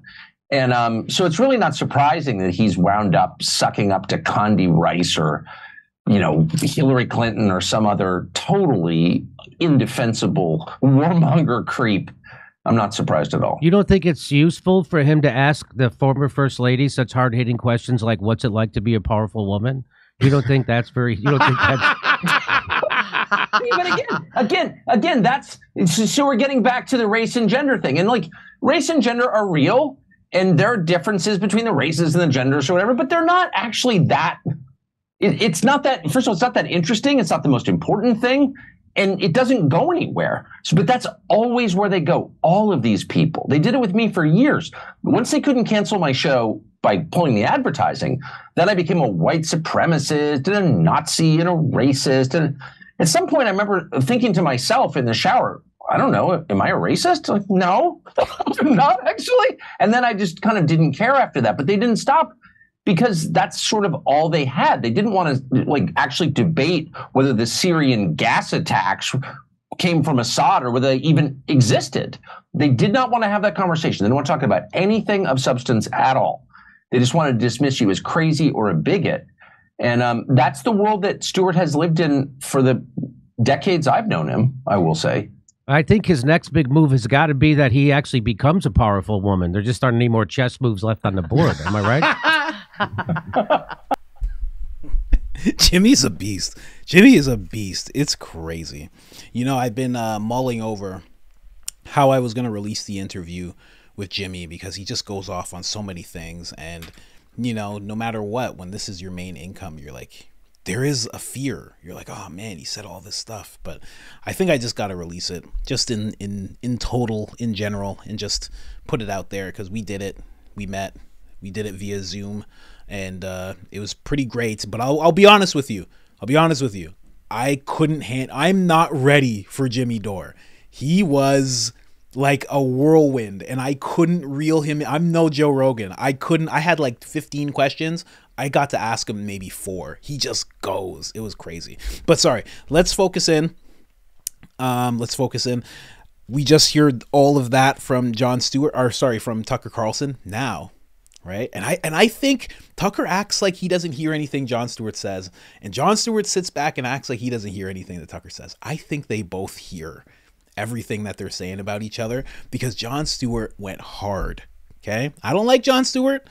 And um, so it's really not surprising that he's wound up sucking up to Condi Rice or, you know, Hillary Clinton or some other totally indefensible warmonger creep. I'm not surprised at all. You don't think it's useful for him to ask the former first lady such hard hitting questions like "What's it like to be a powerful woman"? You don't think that's very? You don't think that's? <laughs> but again, again, again, that's so so we're getting back to the race and gender thing, and like race and gender are real, and there are differences between the races and the genders or whatever, but they're not actually that. It, it's not that. First of all, it's not that interesting. It's not the most important thing, and it doesn't go anywhere. So, but that's always where they go. All of these people, they did it with me for years. Once they couldn't cancel my show by pulling the advertising, then I became a white supremacist and a Nazi and a racist. And at some point, I remember thinking to myself in the shower, I don't know, am I a racist? Like, no, <laughs> not actually. And then I just kind of didn't care after that. But they didn't stop because that's sort of all they had. They didn't want to like actually debate whether the Syrian gas attacks came from Assad or whether they even existed. They did not want to have that conversation. They didn't want to talk about anything of substance at all. They just wanted to dismiss you as crazy or a bigot. And um, that's the world that Stewart has lived in for the decades I've known him, I will say. I think his next big move has got to be that he actually becomes a powerful woman. There just aren't any more chess moves left on the board. Am I right? <laughs> Jimmy's a beast. Jimmy is a beast. It's crazy. You know, I've been uh, mulling over how I was going to release the interview with Jimmy because he just goes off on so many things. And, you know, no matter what, when this is your main income, you're like, there is a fear. You're like, oh man, he said all this stuff. But I think I just got to release it just in, in, in total, in general, and just put it out there because we did it. We met. We did it via Zoom and uh, it was pretty great. But I'll, I'll be honest with you. I'll be honest with you. I couldn't hand. I'm not ready for Jimmy Dore. He was like a whirlwind, and I couldn't reel him. I'm no Joe Rogan. I couldn't. I had like 15 questions. I got to ask him maybe four. He just goes. It was crazy. But sorry. Let's focus in. Um, let's focus in. We just heard all of that from Jon Stewart, or sorry, from Tucker Carlson. Now right? And I and I think Tucker acts like he doesn't hear anything Jon Stewart says, and Jon Stewart sits back and acts like he doesn't hear anything that Tucker says. I think they both hear everything that they're saying about each other because Jon Stewart went hard. Okay? I don't like Jon Stewart,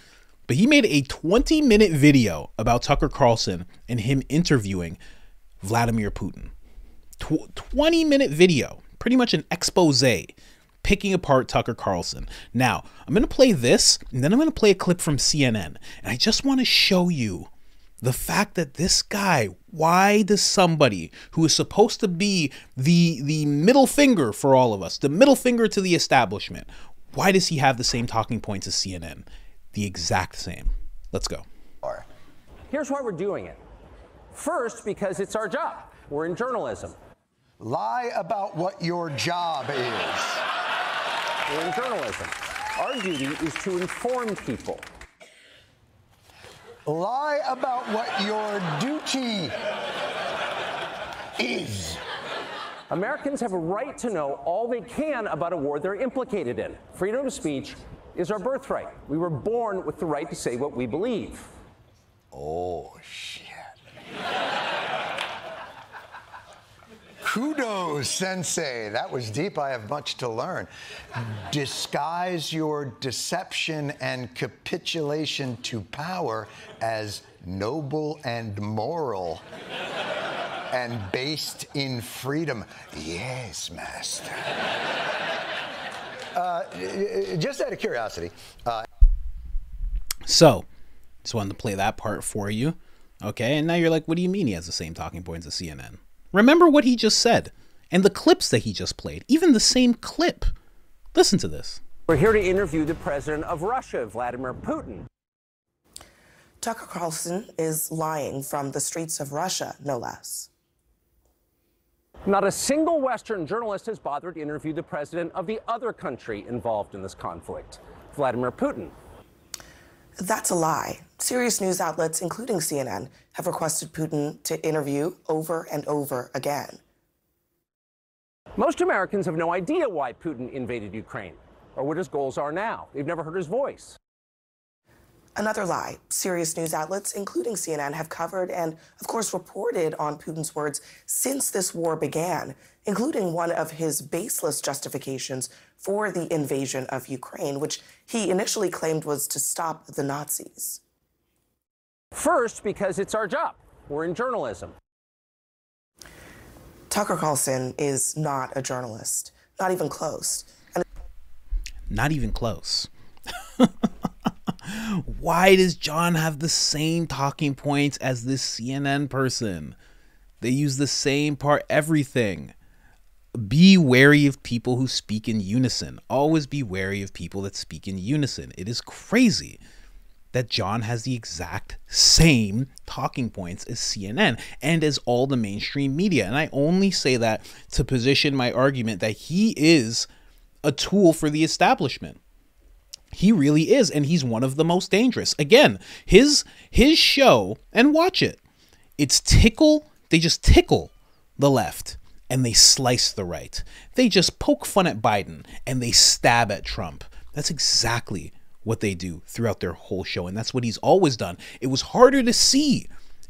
but he made a 20 minute video about Tucker Carlson and him interviewing Vladimir Putin. Tw- 20 minute video, pretty much an expose picking apart Tucker Carlson. Now, I'm going to play this, and then I'm going to play a clip from CNN. And I just want to show you the fact that this guy, why does somebody who is supposed to be the the middle finger for all of us, the middle finger to the establishment, why does he have the same talking points as CNN? The exact same. Let's go. Here's why we're doing it. First, because it's our job. We're in journalism. Lie about what your job is. We're in journalism. Our duty is to inform people. Lie about what your duty is. Americans have a right to know all they can about a war they're implicated in. Freedom of speech is our birthright. We were born with the right to say what we believe. Oh, shit. Kudos, Sensei. That was deep. I have much to learn. Disguise your deception and capitulation to power as noble and moral. and based in freedom. Yes, master. Uh, just out of curiosity. Uh, So, just wanted to play that part for you. Okay, and now you're like, what do you mean he has the same talking points as CNN? Remember what he just said and the clips that he just played, even the same clip. Listen to this. We're here to interview the president of Russia, Vladimir Putin. Tucker Carlson is lying from the streets of Russia, no less. Not a single Western journalist has bothered to interview the president of the other country involved in this conflict, Vladimir Putin. That's a lie. Serious news outlets, including CNN, have requested Putin to interview over and over again. Most Americans have no idea why Putin invaded Ukraine or what his goals are now. They've never heard his voice. Another lie. Serious news outlets, including CNN, have covered and, of course, reported on Putin's words since this war began, including one of his baseless justifications for the invasion of Ukraine, which he initially claimed was to stop the Nazis. First, because it's our job. We're in journalism. Tucker Carlson is not a journalist, not even close. And Not even close. <laughs> Why does Jon have the same talking points as this CNN person? They use the same part, everything. Be wary of people who speak in unison. Always be wary of people that speak in unison. It is crazy that Jon has the exact same talking points as CNN and as all the mainstream media. And I only say that to position my argument that he is a tool for the establishment. He really is and he's one of the most dangerous. Again, his his show and watch it. It's tickle, they just tickle the left and they slice the right. They just poke fun at Biden and they stab at Trump. That's exactly what they do throughout their whole show. And that's what he's always done. It was harder to see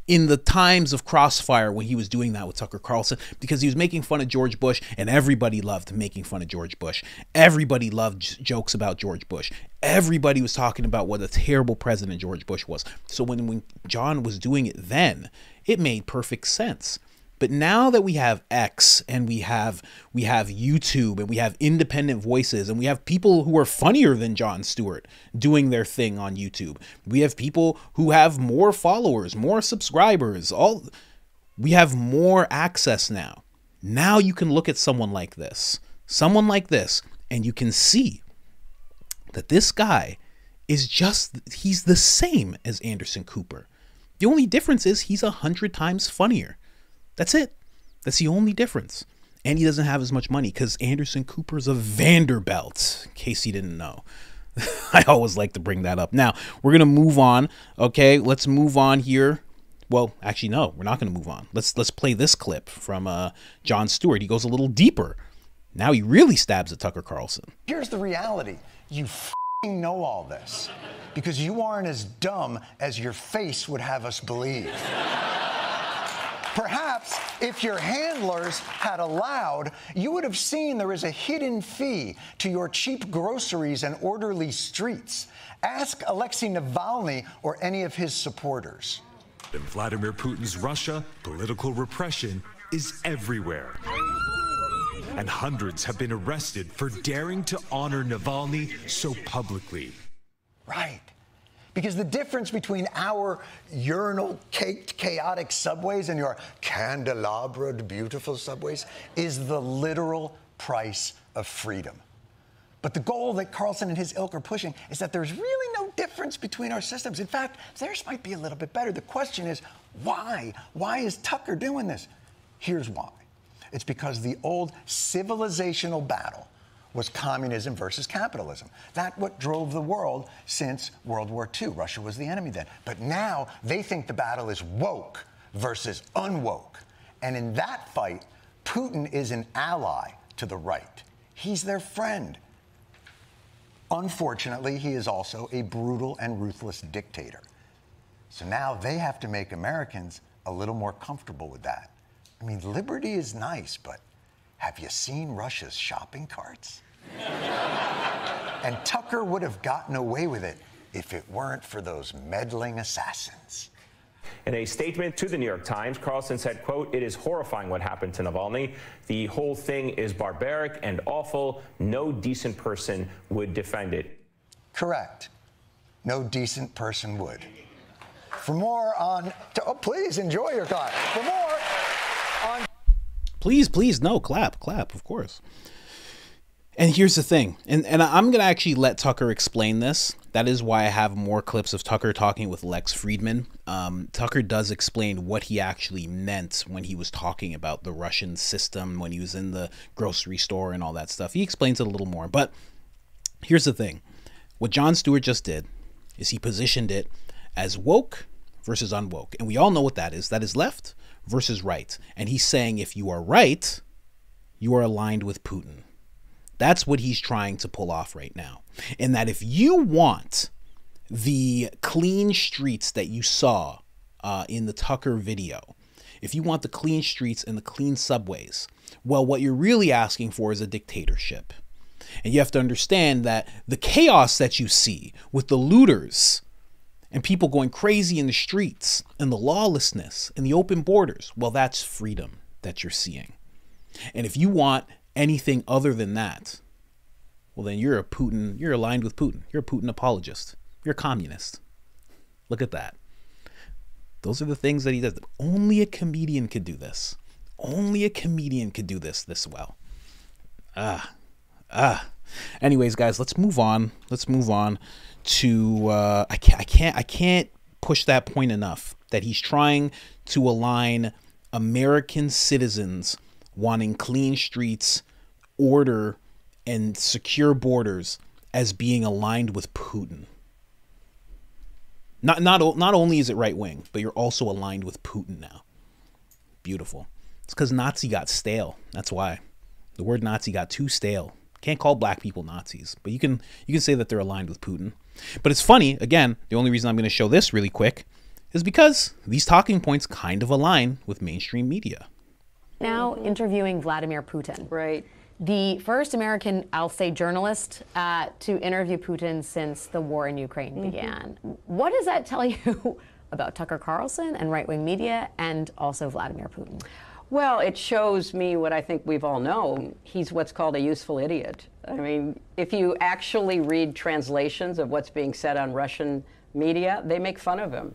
in the times of Crossfire when he was doing that with Tucker Carlson because he was making fun of George Bush and everybody loved making fun of George Bush. Everybody loved jokes about George Bush. Everybody was talking about what a terrible president George Bush was. So when, when Jon was doing it then, it made perfect sense. But now that we have X and we have we have YouTube and we have independent voices and we have people who are funnier than Jon Stewart doing their thing on YouTube. We have people who have more followers, more subscribers, all we have more access now. Now you can look at someone like this. Someone like this and you can see that this guy is just he's the same as Anderson Cooper. The only difference is he's a hundred times funnier. That's it. That's the only difference. And he doesn't have as much money because Anderson Cooper's a Vanderbilt, in case you didn't know. <laughs> I always like to bring that up. Now, we're going to move on. Okay, let's move on here. Well, actually, no, we're not going to move on. Let's let's play this clip from uh, Jon Stewart. He goes a little deeper. Now he really stabs at Tucker Carlson. Here's the reality. You know all this because you aren't as dumb as your face would have us believe. Perhaps if your handlers had allowed, you would have seen there is a hidden fee to your cheap groceries and orderly streets. Ask Alexei Navalny or any of his supporters. In Vladimir Putin's Russia, political repression is everywhere. And hundreds have been arrested for daring to honor Navalny so publicly. Right. Because the difference between our urinal caked, chaotic subways and your candelabred, beautiful subways is the literal price of freedom. But the goal that Carlson and his ilk are pushing is that there's really no difference between our systems. In fact, theirs might be a little bit better. The question is, why? Why is Tucker doing this? Here's why it's because the old civilizational battle was communism versus capitalism. That what drove the world since World War II. Russia was the enemy then. But now they think the battle is woke versus unwoke. And in that fight, Putin is an ally to the right. He's their friend. Unfortunately, he is also a brutal and ruthless dictator. So now they have to make Americans a little more comfortable with that. I mean, liberty is nice, but have you seen Russia's shopping carts? And Tucker would have gotten away with it if it weren't for those meddling assassins. In a statement to the New York Times, Carlson said, quote, it is horrifying what happened to Navalny. The whole thing is barbaric and awful. No decent person would defend it. Correct. No decent person would. For more on, oh, please enjoy your car. For more on. Please, please, no, clap, clap, of course. And here's the thing, and, and I'm going to actually let Tucker explain this. That is why I have more clips of Tucker talking with Lex Fridman. Um, Tucker does explain what he actually meant when he was talking about the Russian system, when he was in the grocery store and all that stuff. He explains it a little more. But here's the thing what Jon Stewart just did is he positioned it as woke versus unwoke. And we all know what that is that is left versus right. And he's saying if you are right, you are aligned with Putin. That's what he's trying to pull off right now. And that if you want the clean streets that you saw uh, in the Tucker video, if you want the clean streets and the clean subways, well, what you're really asking for is a dictatorship. And you have to understand that the chaos that you see with the looters and people going crazy in the streets and the lawlessness and the open borders, well, that's freedom that you're seeing. And if you want anything other than that, well, then you're a Putin, you're aligned with Putin. You're a Putin apologist. You're a communist. Look at that. Those are the things that he does. Only a comedian could do this. Only a comedian could do this this well. Ah, ah. Anyways, guys, let's move on. Let's move on to. Uh, I can't. I can't. I can't push that point enough. That he's trying to align American citizens wanting clean streets, order, and secure borders as being aligned with Putin. Not not not only is it right wing, but you're also aligned with Putin now. Beautiful. It's because Nazi got stale. That's why. The word Nazi got too stale. Can't call black people Nazis, but you can you can say that they're aligned with Putin. But it's funny, again, the only reason I'm going to show this really quick is because these talking points kind of align with mainstream media. Now interviewing Vladimir Putin. Right. The first American, I'll say, journalist uh, to interview Putin since the war in Ukraine Mhm. began. What does that tell <laughs> you about Tucker Carlson and right wing media and also Vladimir Putin? Well, it shows me what I think we've all known. He's what's called a useful idiot. I mean, if you actually read translations of what's being said on Russian media, they make fun of him.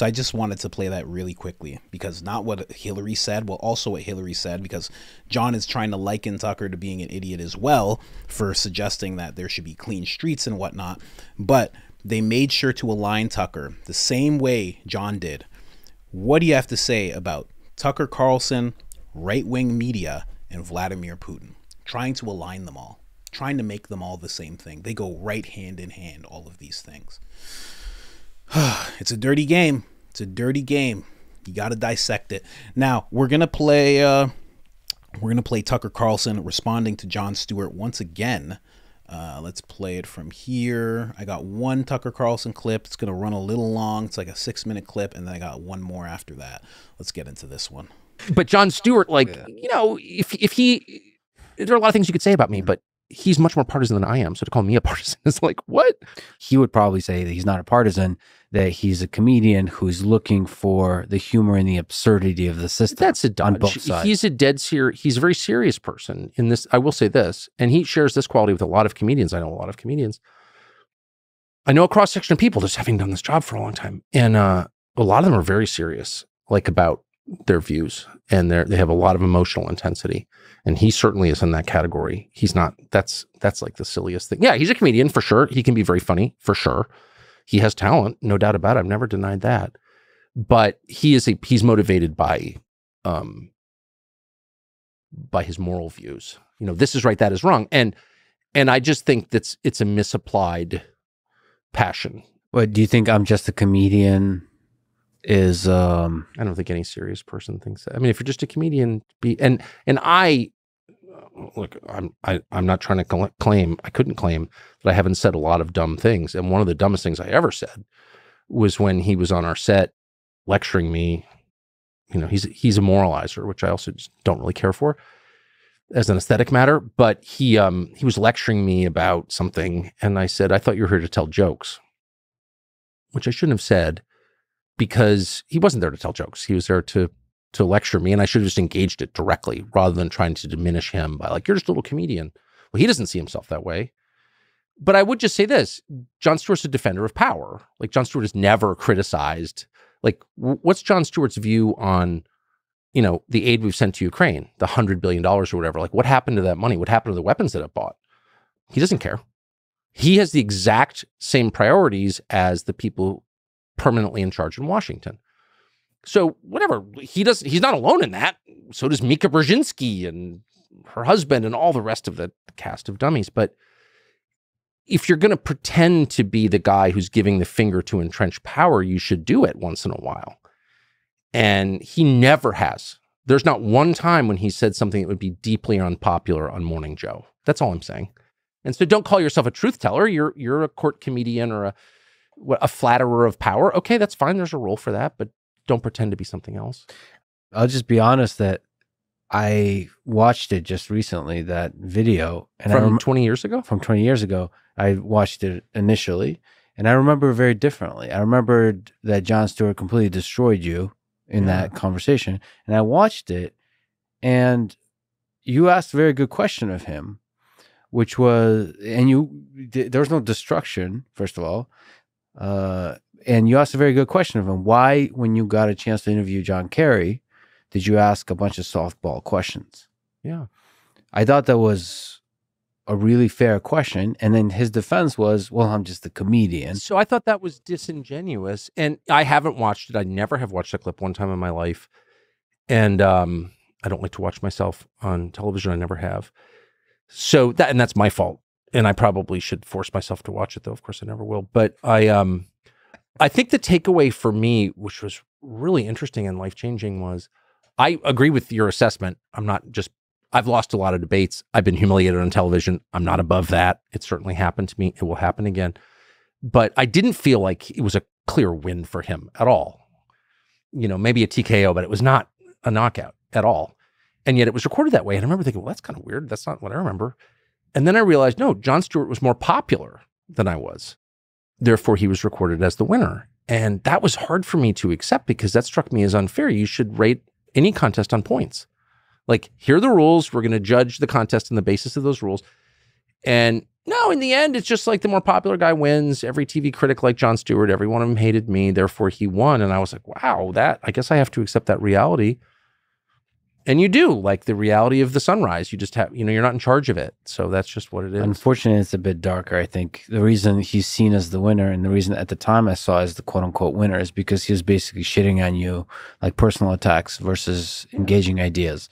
So I just wanted to play that really quickly because not what Hillary said, well, also what Hillary said, because Jon is trying to liken Tucker to being an idiot as well for suggesting that there should be clean streets and whatnot. But they made sure to align Tucker the same way Jon did. What do you have to say about Tucker Carlson, right wing media, and Vladimir Putin? Trying to align them all, trying to make them all the same thing. They go right hand in hand, all of these things. <sighs> it's a dirty game. It's a dirty game. You got to dissect it. Now we're gonna play. Uh, we're gonna play Tucker Carlson responding to Jon Stewart once again. Uh, let's play it from here. I got one Tucker Carlson clip. It's gonna run a little long. It's like a six minute clip, and then I got one more after that. Let's get into this one. But Jon Stewart, like you know, if if he, there are a lot of things you could say about me, but he's much more partisan than I am. So to call me a <laughs> partisan is like what? He would probably say that he's not a partisan, that he's a comedian who's looking for the humor and the absurdity of the system. That's a on dodge. both sides. He's a dead serious. He's a very serious person in this. I will say this, and he shares this quality with a lot of comedians. I know a lot of comedians. I know a cross section of people just having done this job for a long time, and uh, a lot of them are very serious, like about their views, and they they have a lot of emotional intensity. And he certainly is in that category. He's not. That's that's like the silliest thing. Yeah, he's a comedian for sure. He can be very funny for sure. He has talent, no doubt about it. I've never denied that. But he is a he's motivated by um by his moral views. You know, this is right, that is wrong. And and I just think that's it's a misapplied passion. What do you think? I'm just a comedian. Is um I don't think any serious person thinks that. I mean, if you're just a comedian, be and and I look, I'm I, I'm not trying to cl- claim I couldn't claim that I haven't said a lot of dumb things. And one of the dumbest things I ever said was when he was on our set lecturing me. You know, he's he's a moralizer, which I also just don't really care for as an aesthetic matter. But he um he was lecturing me about something, and I said, I thought you were here to tell jokes, which I shouldn't have said because he wasn't there to tell jokes. He was there to to lecture me, and I should have just engaged it directly rather than trying to diminish him by like, you're just a little comedian. Well, he doesn't see himself that way. But I would just say this Jon Stewart's a defender of power. Like, Jon Stewart has never criticized, like, what's Jon Stewart's view on, you know, the aid we've sent to Ukraine, the $100 billion or whatever? Like, what happened to that money? What happened to the weapons that it bought? He doesn't care. He has the exact same priorities as the people permanently in charge in Washington. So whatever, he does he's not alone in that. So does Mika Brzezinski and her husband and all the rest of the cast of dummies. But if you're going to pretend to be the guy who's giving the finger to entrenched power, you should do it once in a while. And he never has. There's not one time when he said something that would be deeply unpopular on Morning Joe. That's all I'm saying. And so don't call yourself a truth teller. You're you're a court comedian or a a flatterer of power. Okay, that's fine. There's a role for that, but don't pretend to be something else. I'll just be honest that I watched it just recently that video and From I rem- 20 years ago. From 20 years ago, I watched it initially, and I remember very differently. I remembered that Jon Stewart completely destroyed you in Yeah. that conversation, and I watched it, and you asked a very good question of him, which was, and you th- there was no destruction, first of all, uh, and you asked a very good question of him. Why, when you got a chance to interview John Kerry, did you ask a bunch of softball questions? Yeah. I thought that was a really fair question. And then his defense was, well, I'm just a comedian. So I thought that was disingenuous. And I haven't watched it. I never have watched a clip one time in my life. And um, I don't like to watch myself on television. I never have. So that and that's my fault. And I probably should force myself to watch it though. Of course I never will. But I um I think the takeaway for me, which was really interesting and life changing, was I agree with your assessment. I'm not just I've lost a lot of debates. I've been humiliated on television. I'm not above that. It certainly happened to me. It will happen again. But I didn't feel like it was a clear win for him at all. You know, maybe a TKO, but it was not a knockout at all. And yet it was recorded that way. And I remember thinking, well, that's kind of weird. That's not what I remember. And then I realized, no, Jon Stewart was more popular than I was. Therefore, he was recorded as the winner. And that was hard for me to accept because that struck me as unfair. You should rate any contest on points. Like, here are the rules. We're going to judge the contest on the basis of those rules. And no, in the end, it's just like the more popular guy wins. Every TV critic like Jon Stewart, every one of them hated me. Therefore, he won. And I was like, wow, that, I guess I have to accept that reality. And you do like the reality of the sunrise. You just have, you know, you're not in charge of it. So that's just what it is. Unfortunately, it's a bit darker. I think the reason he's seen as the winner, and the reason at the time I saw as the quote unquote winner, is because he was basically shitting on you, like personal attacks versus engaging ideas.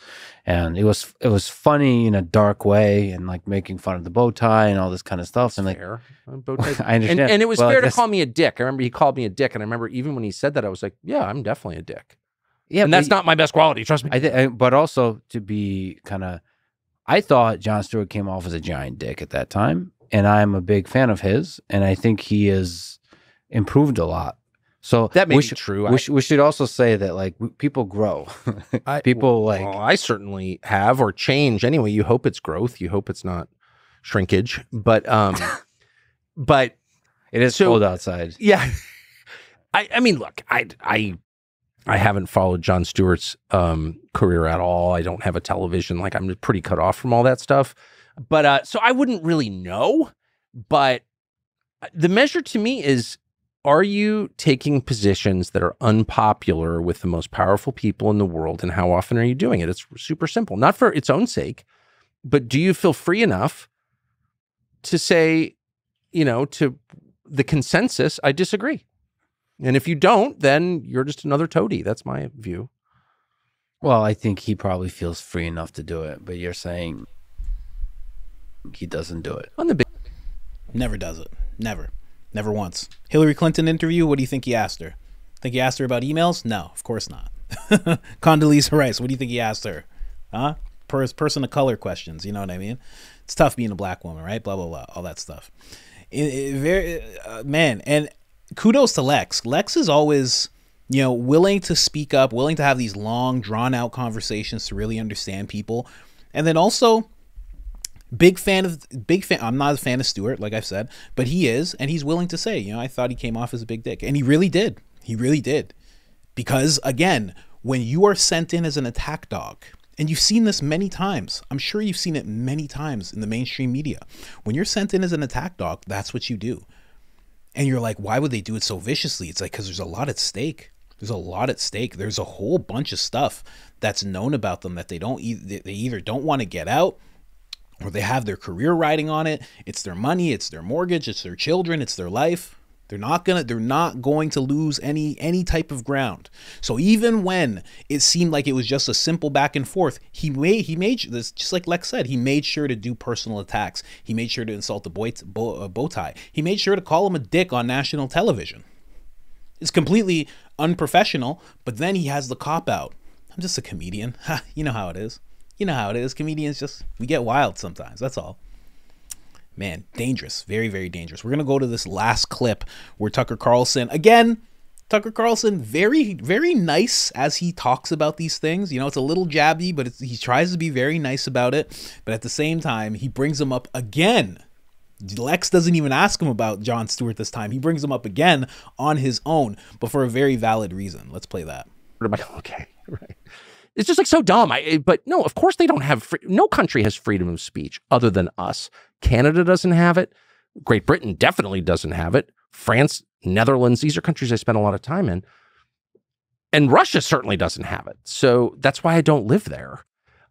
And it was it was funny in a dark way, and like making fun of the bow tie and all this kind of stuff. and like, fair. Bow ties- <laughs> I understand. And, and it was Well, fair to call me a dick. I remember he called me a dick. And I remember even when he said that, I was like, yeah, I'm definitely a dick. Yeah, and that's not my best quality. Trust me. I think, but also to be kind of, I thought Jon Stewart came off as a giant dick at that time, and I'm a big fan of his, and I think he has improved a lot. So That may we be should- true. We, I- should, we should also say that like people grow. <laughs> people like Well, I certainly have or change anyway. You hope it's growth. You hope it's not shrinkage. But um, <laughs> but it is so- cold outside. Yeah. <laughs> I I mean, look, I I I haven't followed Jon Stewart's um career at all. I don't have a television. Like I'm pretty cut off from all that stuff. But uh so I wouldn't really know, but the measure to me is are you taking positions that are unpopular with the most powerful people in the world and how often are you doing it? It's super simple. Not for its own sake, but do you feel free enough to say, you know, to the consensus, I disagree. And if you don't, then you're just another toady. That's my view. Well, I think he probably feels free enough to do it, but you're saying he doesn't do it. On the big Never does it. Never. Never once. Hillary Clinton interview, what do you think he asked her? Think he asked her about emails? No, of course not. <laughs> Condoleezza Rice, what do you think he asked her? Huh? Per- person of color questions, you know what I mean? It's tough being a black woman, right? Blah, blah, blah, all that stuff. It, it- very, uh, man, and kudos to Lex. Lex is always, you know, willing to speak up, willing to have these long, drawn out conversations to really understand people. And then also, big fan of big fan i'm not a fan of stewart like i've said but he is and he's willing to say you know i thought he came off as a big dick and he really did he really did Because again, when you are sent in as an attack dog, and you've seen this many times. I'm sure you've seen it many times in the mainstream media. When you're sent in as an attack dog, that's what you do. And you're like, why would they do it so viciously? It's like, because there's a lot at stake. There's a lot at stake. There's a whole bunch of stuff that's known about them that they don't, they either don't want to get out or they have their career riding on it. It's their money, it's their mortgage, it's their children, it's their life. They're not gonna they're not going to lose any any type of ground. So even when it seemed like it was just a simple back and forth, he made he made this just like Lex said, he made sure to do personal attacks. He made sure to insult the boy, bow, uh, bow tie. He made sure to call him a dick on national television. It's completely unprofessional, but then he has the cop out. I'm just a comedian. <laughs> you know how it is. You know how it is. Comedians just we get wild sometimes. That's all man, dangerous, very, very dangerous. We're gonna go to this last clip where Tucker Carlson again. Tucker Carlson, very, very nice as he talks about these things. You know, it's a little jabby, but he tries to be very nice about it. But at the same time, he brings them up again. Lex doesn't even ask him about Jon Stewart this time. He brings him up again on his own, but for a very valid reason. Let's play that. <laughs> Okay, right. It's just like so dumb. I, but no, of course they don't have. Free, no country has freedom of speech other than us. Canada doesn't have it. Great Britain definitely doesn't have it. France, Netherlands, these are countries I spend a lot of time in. And Russia certainly doesn't have it. So that's why I don't live there.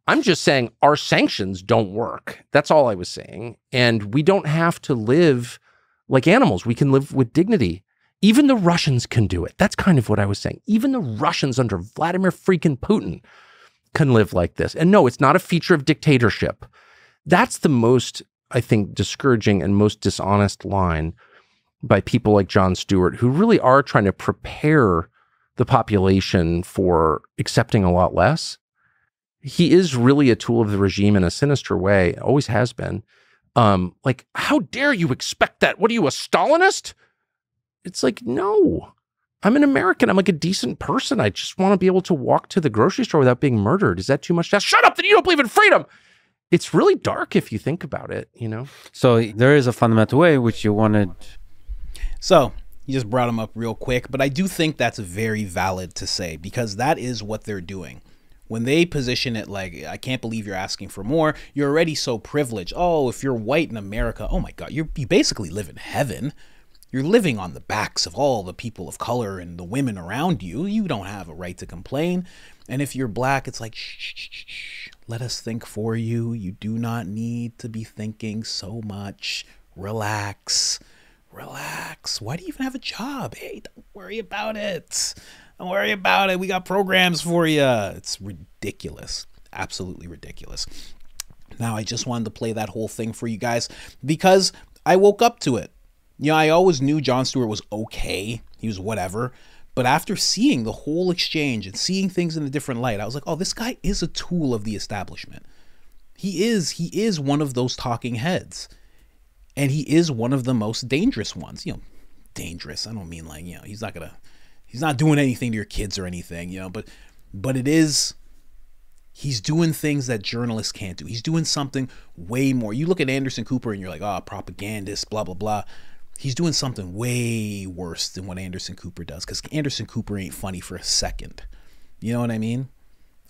I'm just saying our sanctions don't work. That's all I was saying. And we don't have to live like animals. We can live with dignity. Even the Russians can do it. That's kind of what I was saying. Even the Russians under Vladimir freaking Putin can live like this. And no, it's not a feature of dictatorship. That's the most I think, discouraging and most dishonest line by people like Jon Stewart, who really are trying to prepare the population for accepting a lot less. He is really a tool of the regime in a sinister way, always has been. Um, like, how dare you expect that? What are you, a Stalinist? It's like, no, I'm an American. I'm like a decent person. I just want to be able to walk to the grocery store without being murdered. Is that too much to ask? Shut up, then you don't believe in freedom it's really dark if you think about it, you know? So there is a fundamental way which you wanted. So you just brought them up real quick, but I do think that's very valid to say because that is what they're doing. When they position it like, I can't believe you're asking for more, you're already so privileged. Oh, if you're white in America, oh my God, you're, you basically live in heaven. You're living on the backs of all the people of color and the women around you. You don't have a right to complain. And if you're black, it's like, shh, shh, shh, shh let us think for you. You do not need to be thinking so much. Relax. Relax. Why do you even have a job? Hey, don't worry about it. Don't worry about it. We got programs for you. It's ridiculous. Absolutely ridiculous. Now, I just wanted to play that whole thing for you guys because I woke up to it. You know, I always knew Jon Stewart was okay. He was whatever. But after seeing the whole exchange and seeing things in a different light, I was like, oh, this guy is a tool of the establishment. He is, he is one of those talking heads. And he is one of the most dangerous ones. You know, dangerous. I don't mean like, you know, he's not gonna he's not doing anything to your kids or anything, you know, but but it is he's doing things that journalists can't do. He's doing something way more. You look at Anderson Cooper and you're like, oh, propagandist, blah, blah, blah he's doing something way worse than what Anderson Cooper does because Anderson Cooper ain't funny for a second. You know what I mean?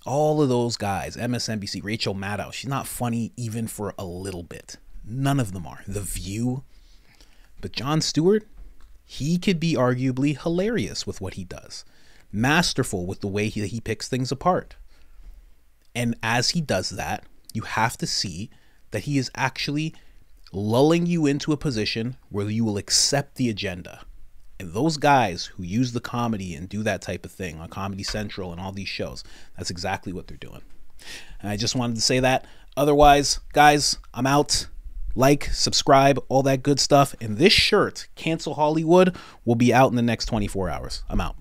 All of those guys, MSNBC, Rachel Maddow, she's not funny even for a little bit. None of them are. The View. But Jon Stewart, he could be arguably hilarious with what he does, masterful with the way he, he picks things apart. And as he does that, you have to see that he is actually lulling you into a position where you will accept the agenda. And those guys who use the comedy and do that type of thing on Comedy Central and all these shows, that's exactly what they're doing. And I just wanted to say that. Otherwise, guys, I'm out. Like, subscribe, all that good stuff. And this shirt, Cancel Hollywood, will be out in the next 24 hours. I'm out.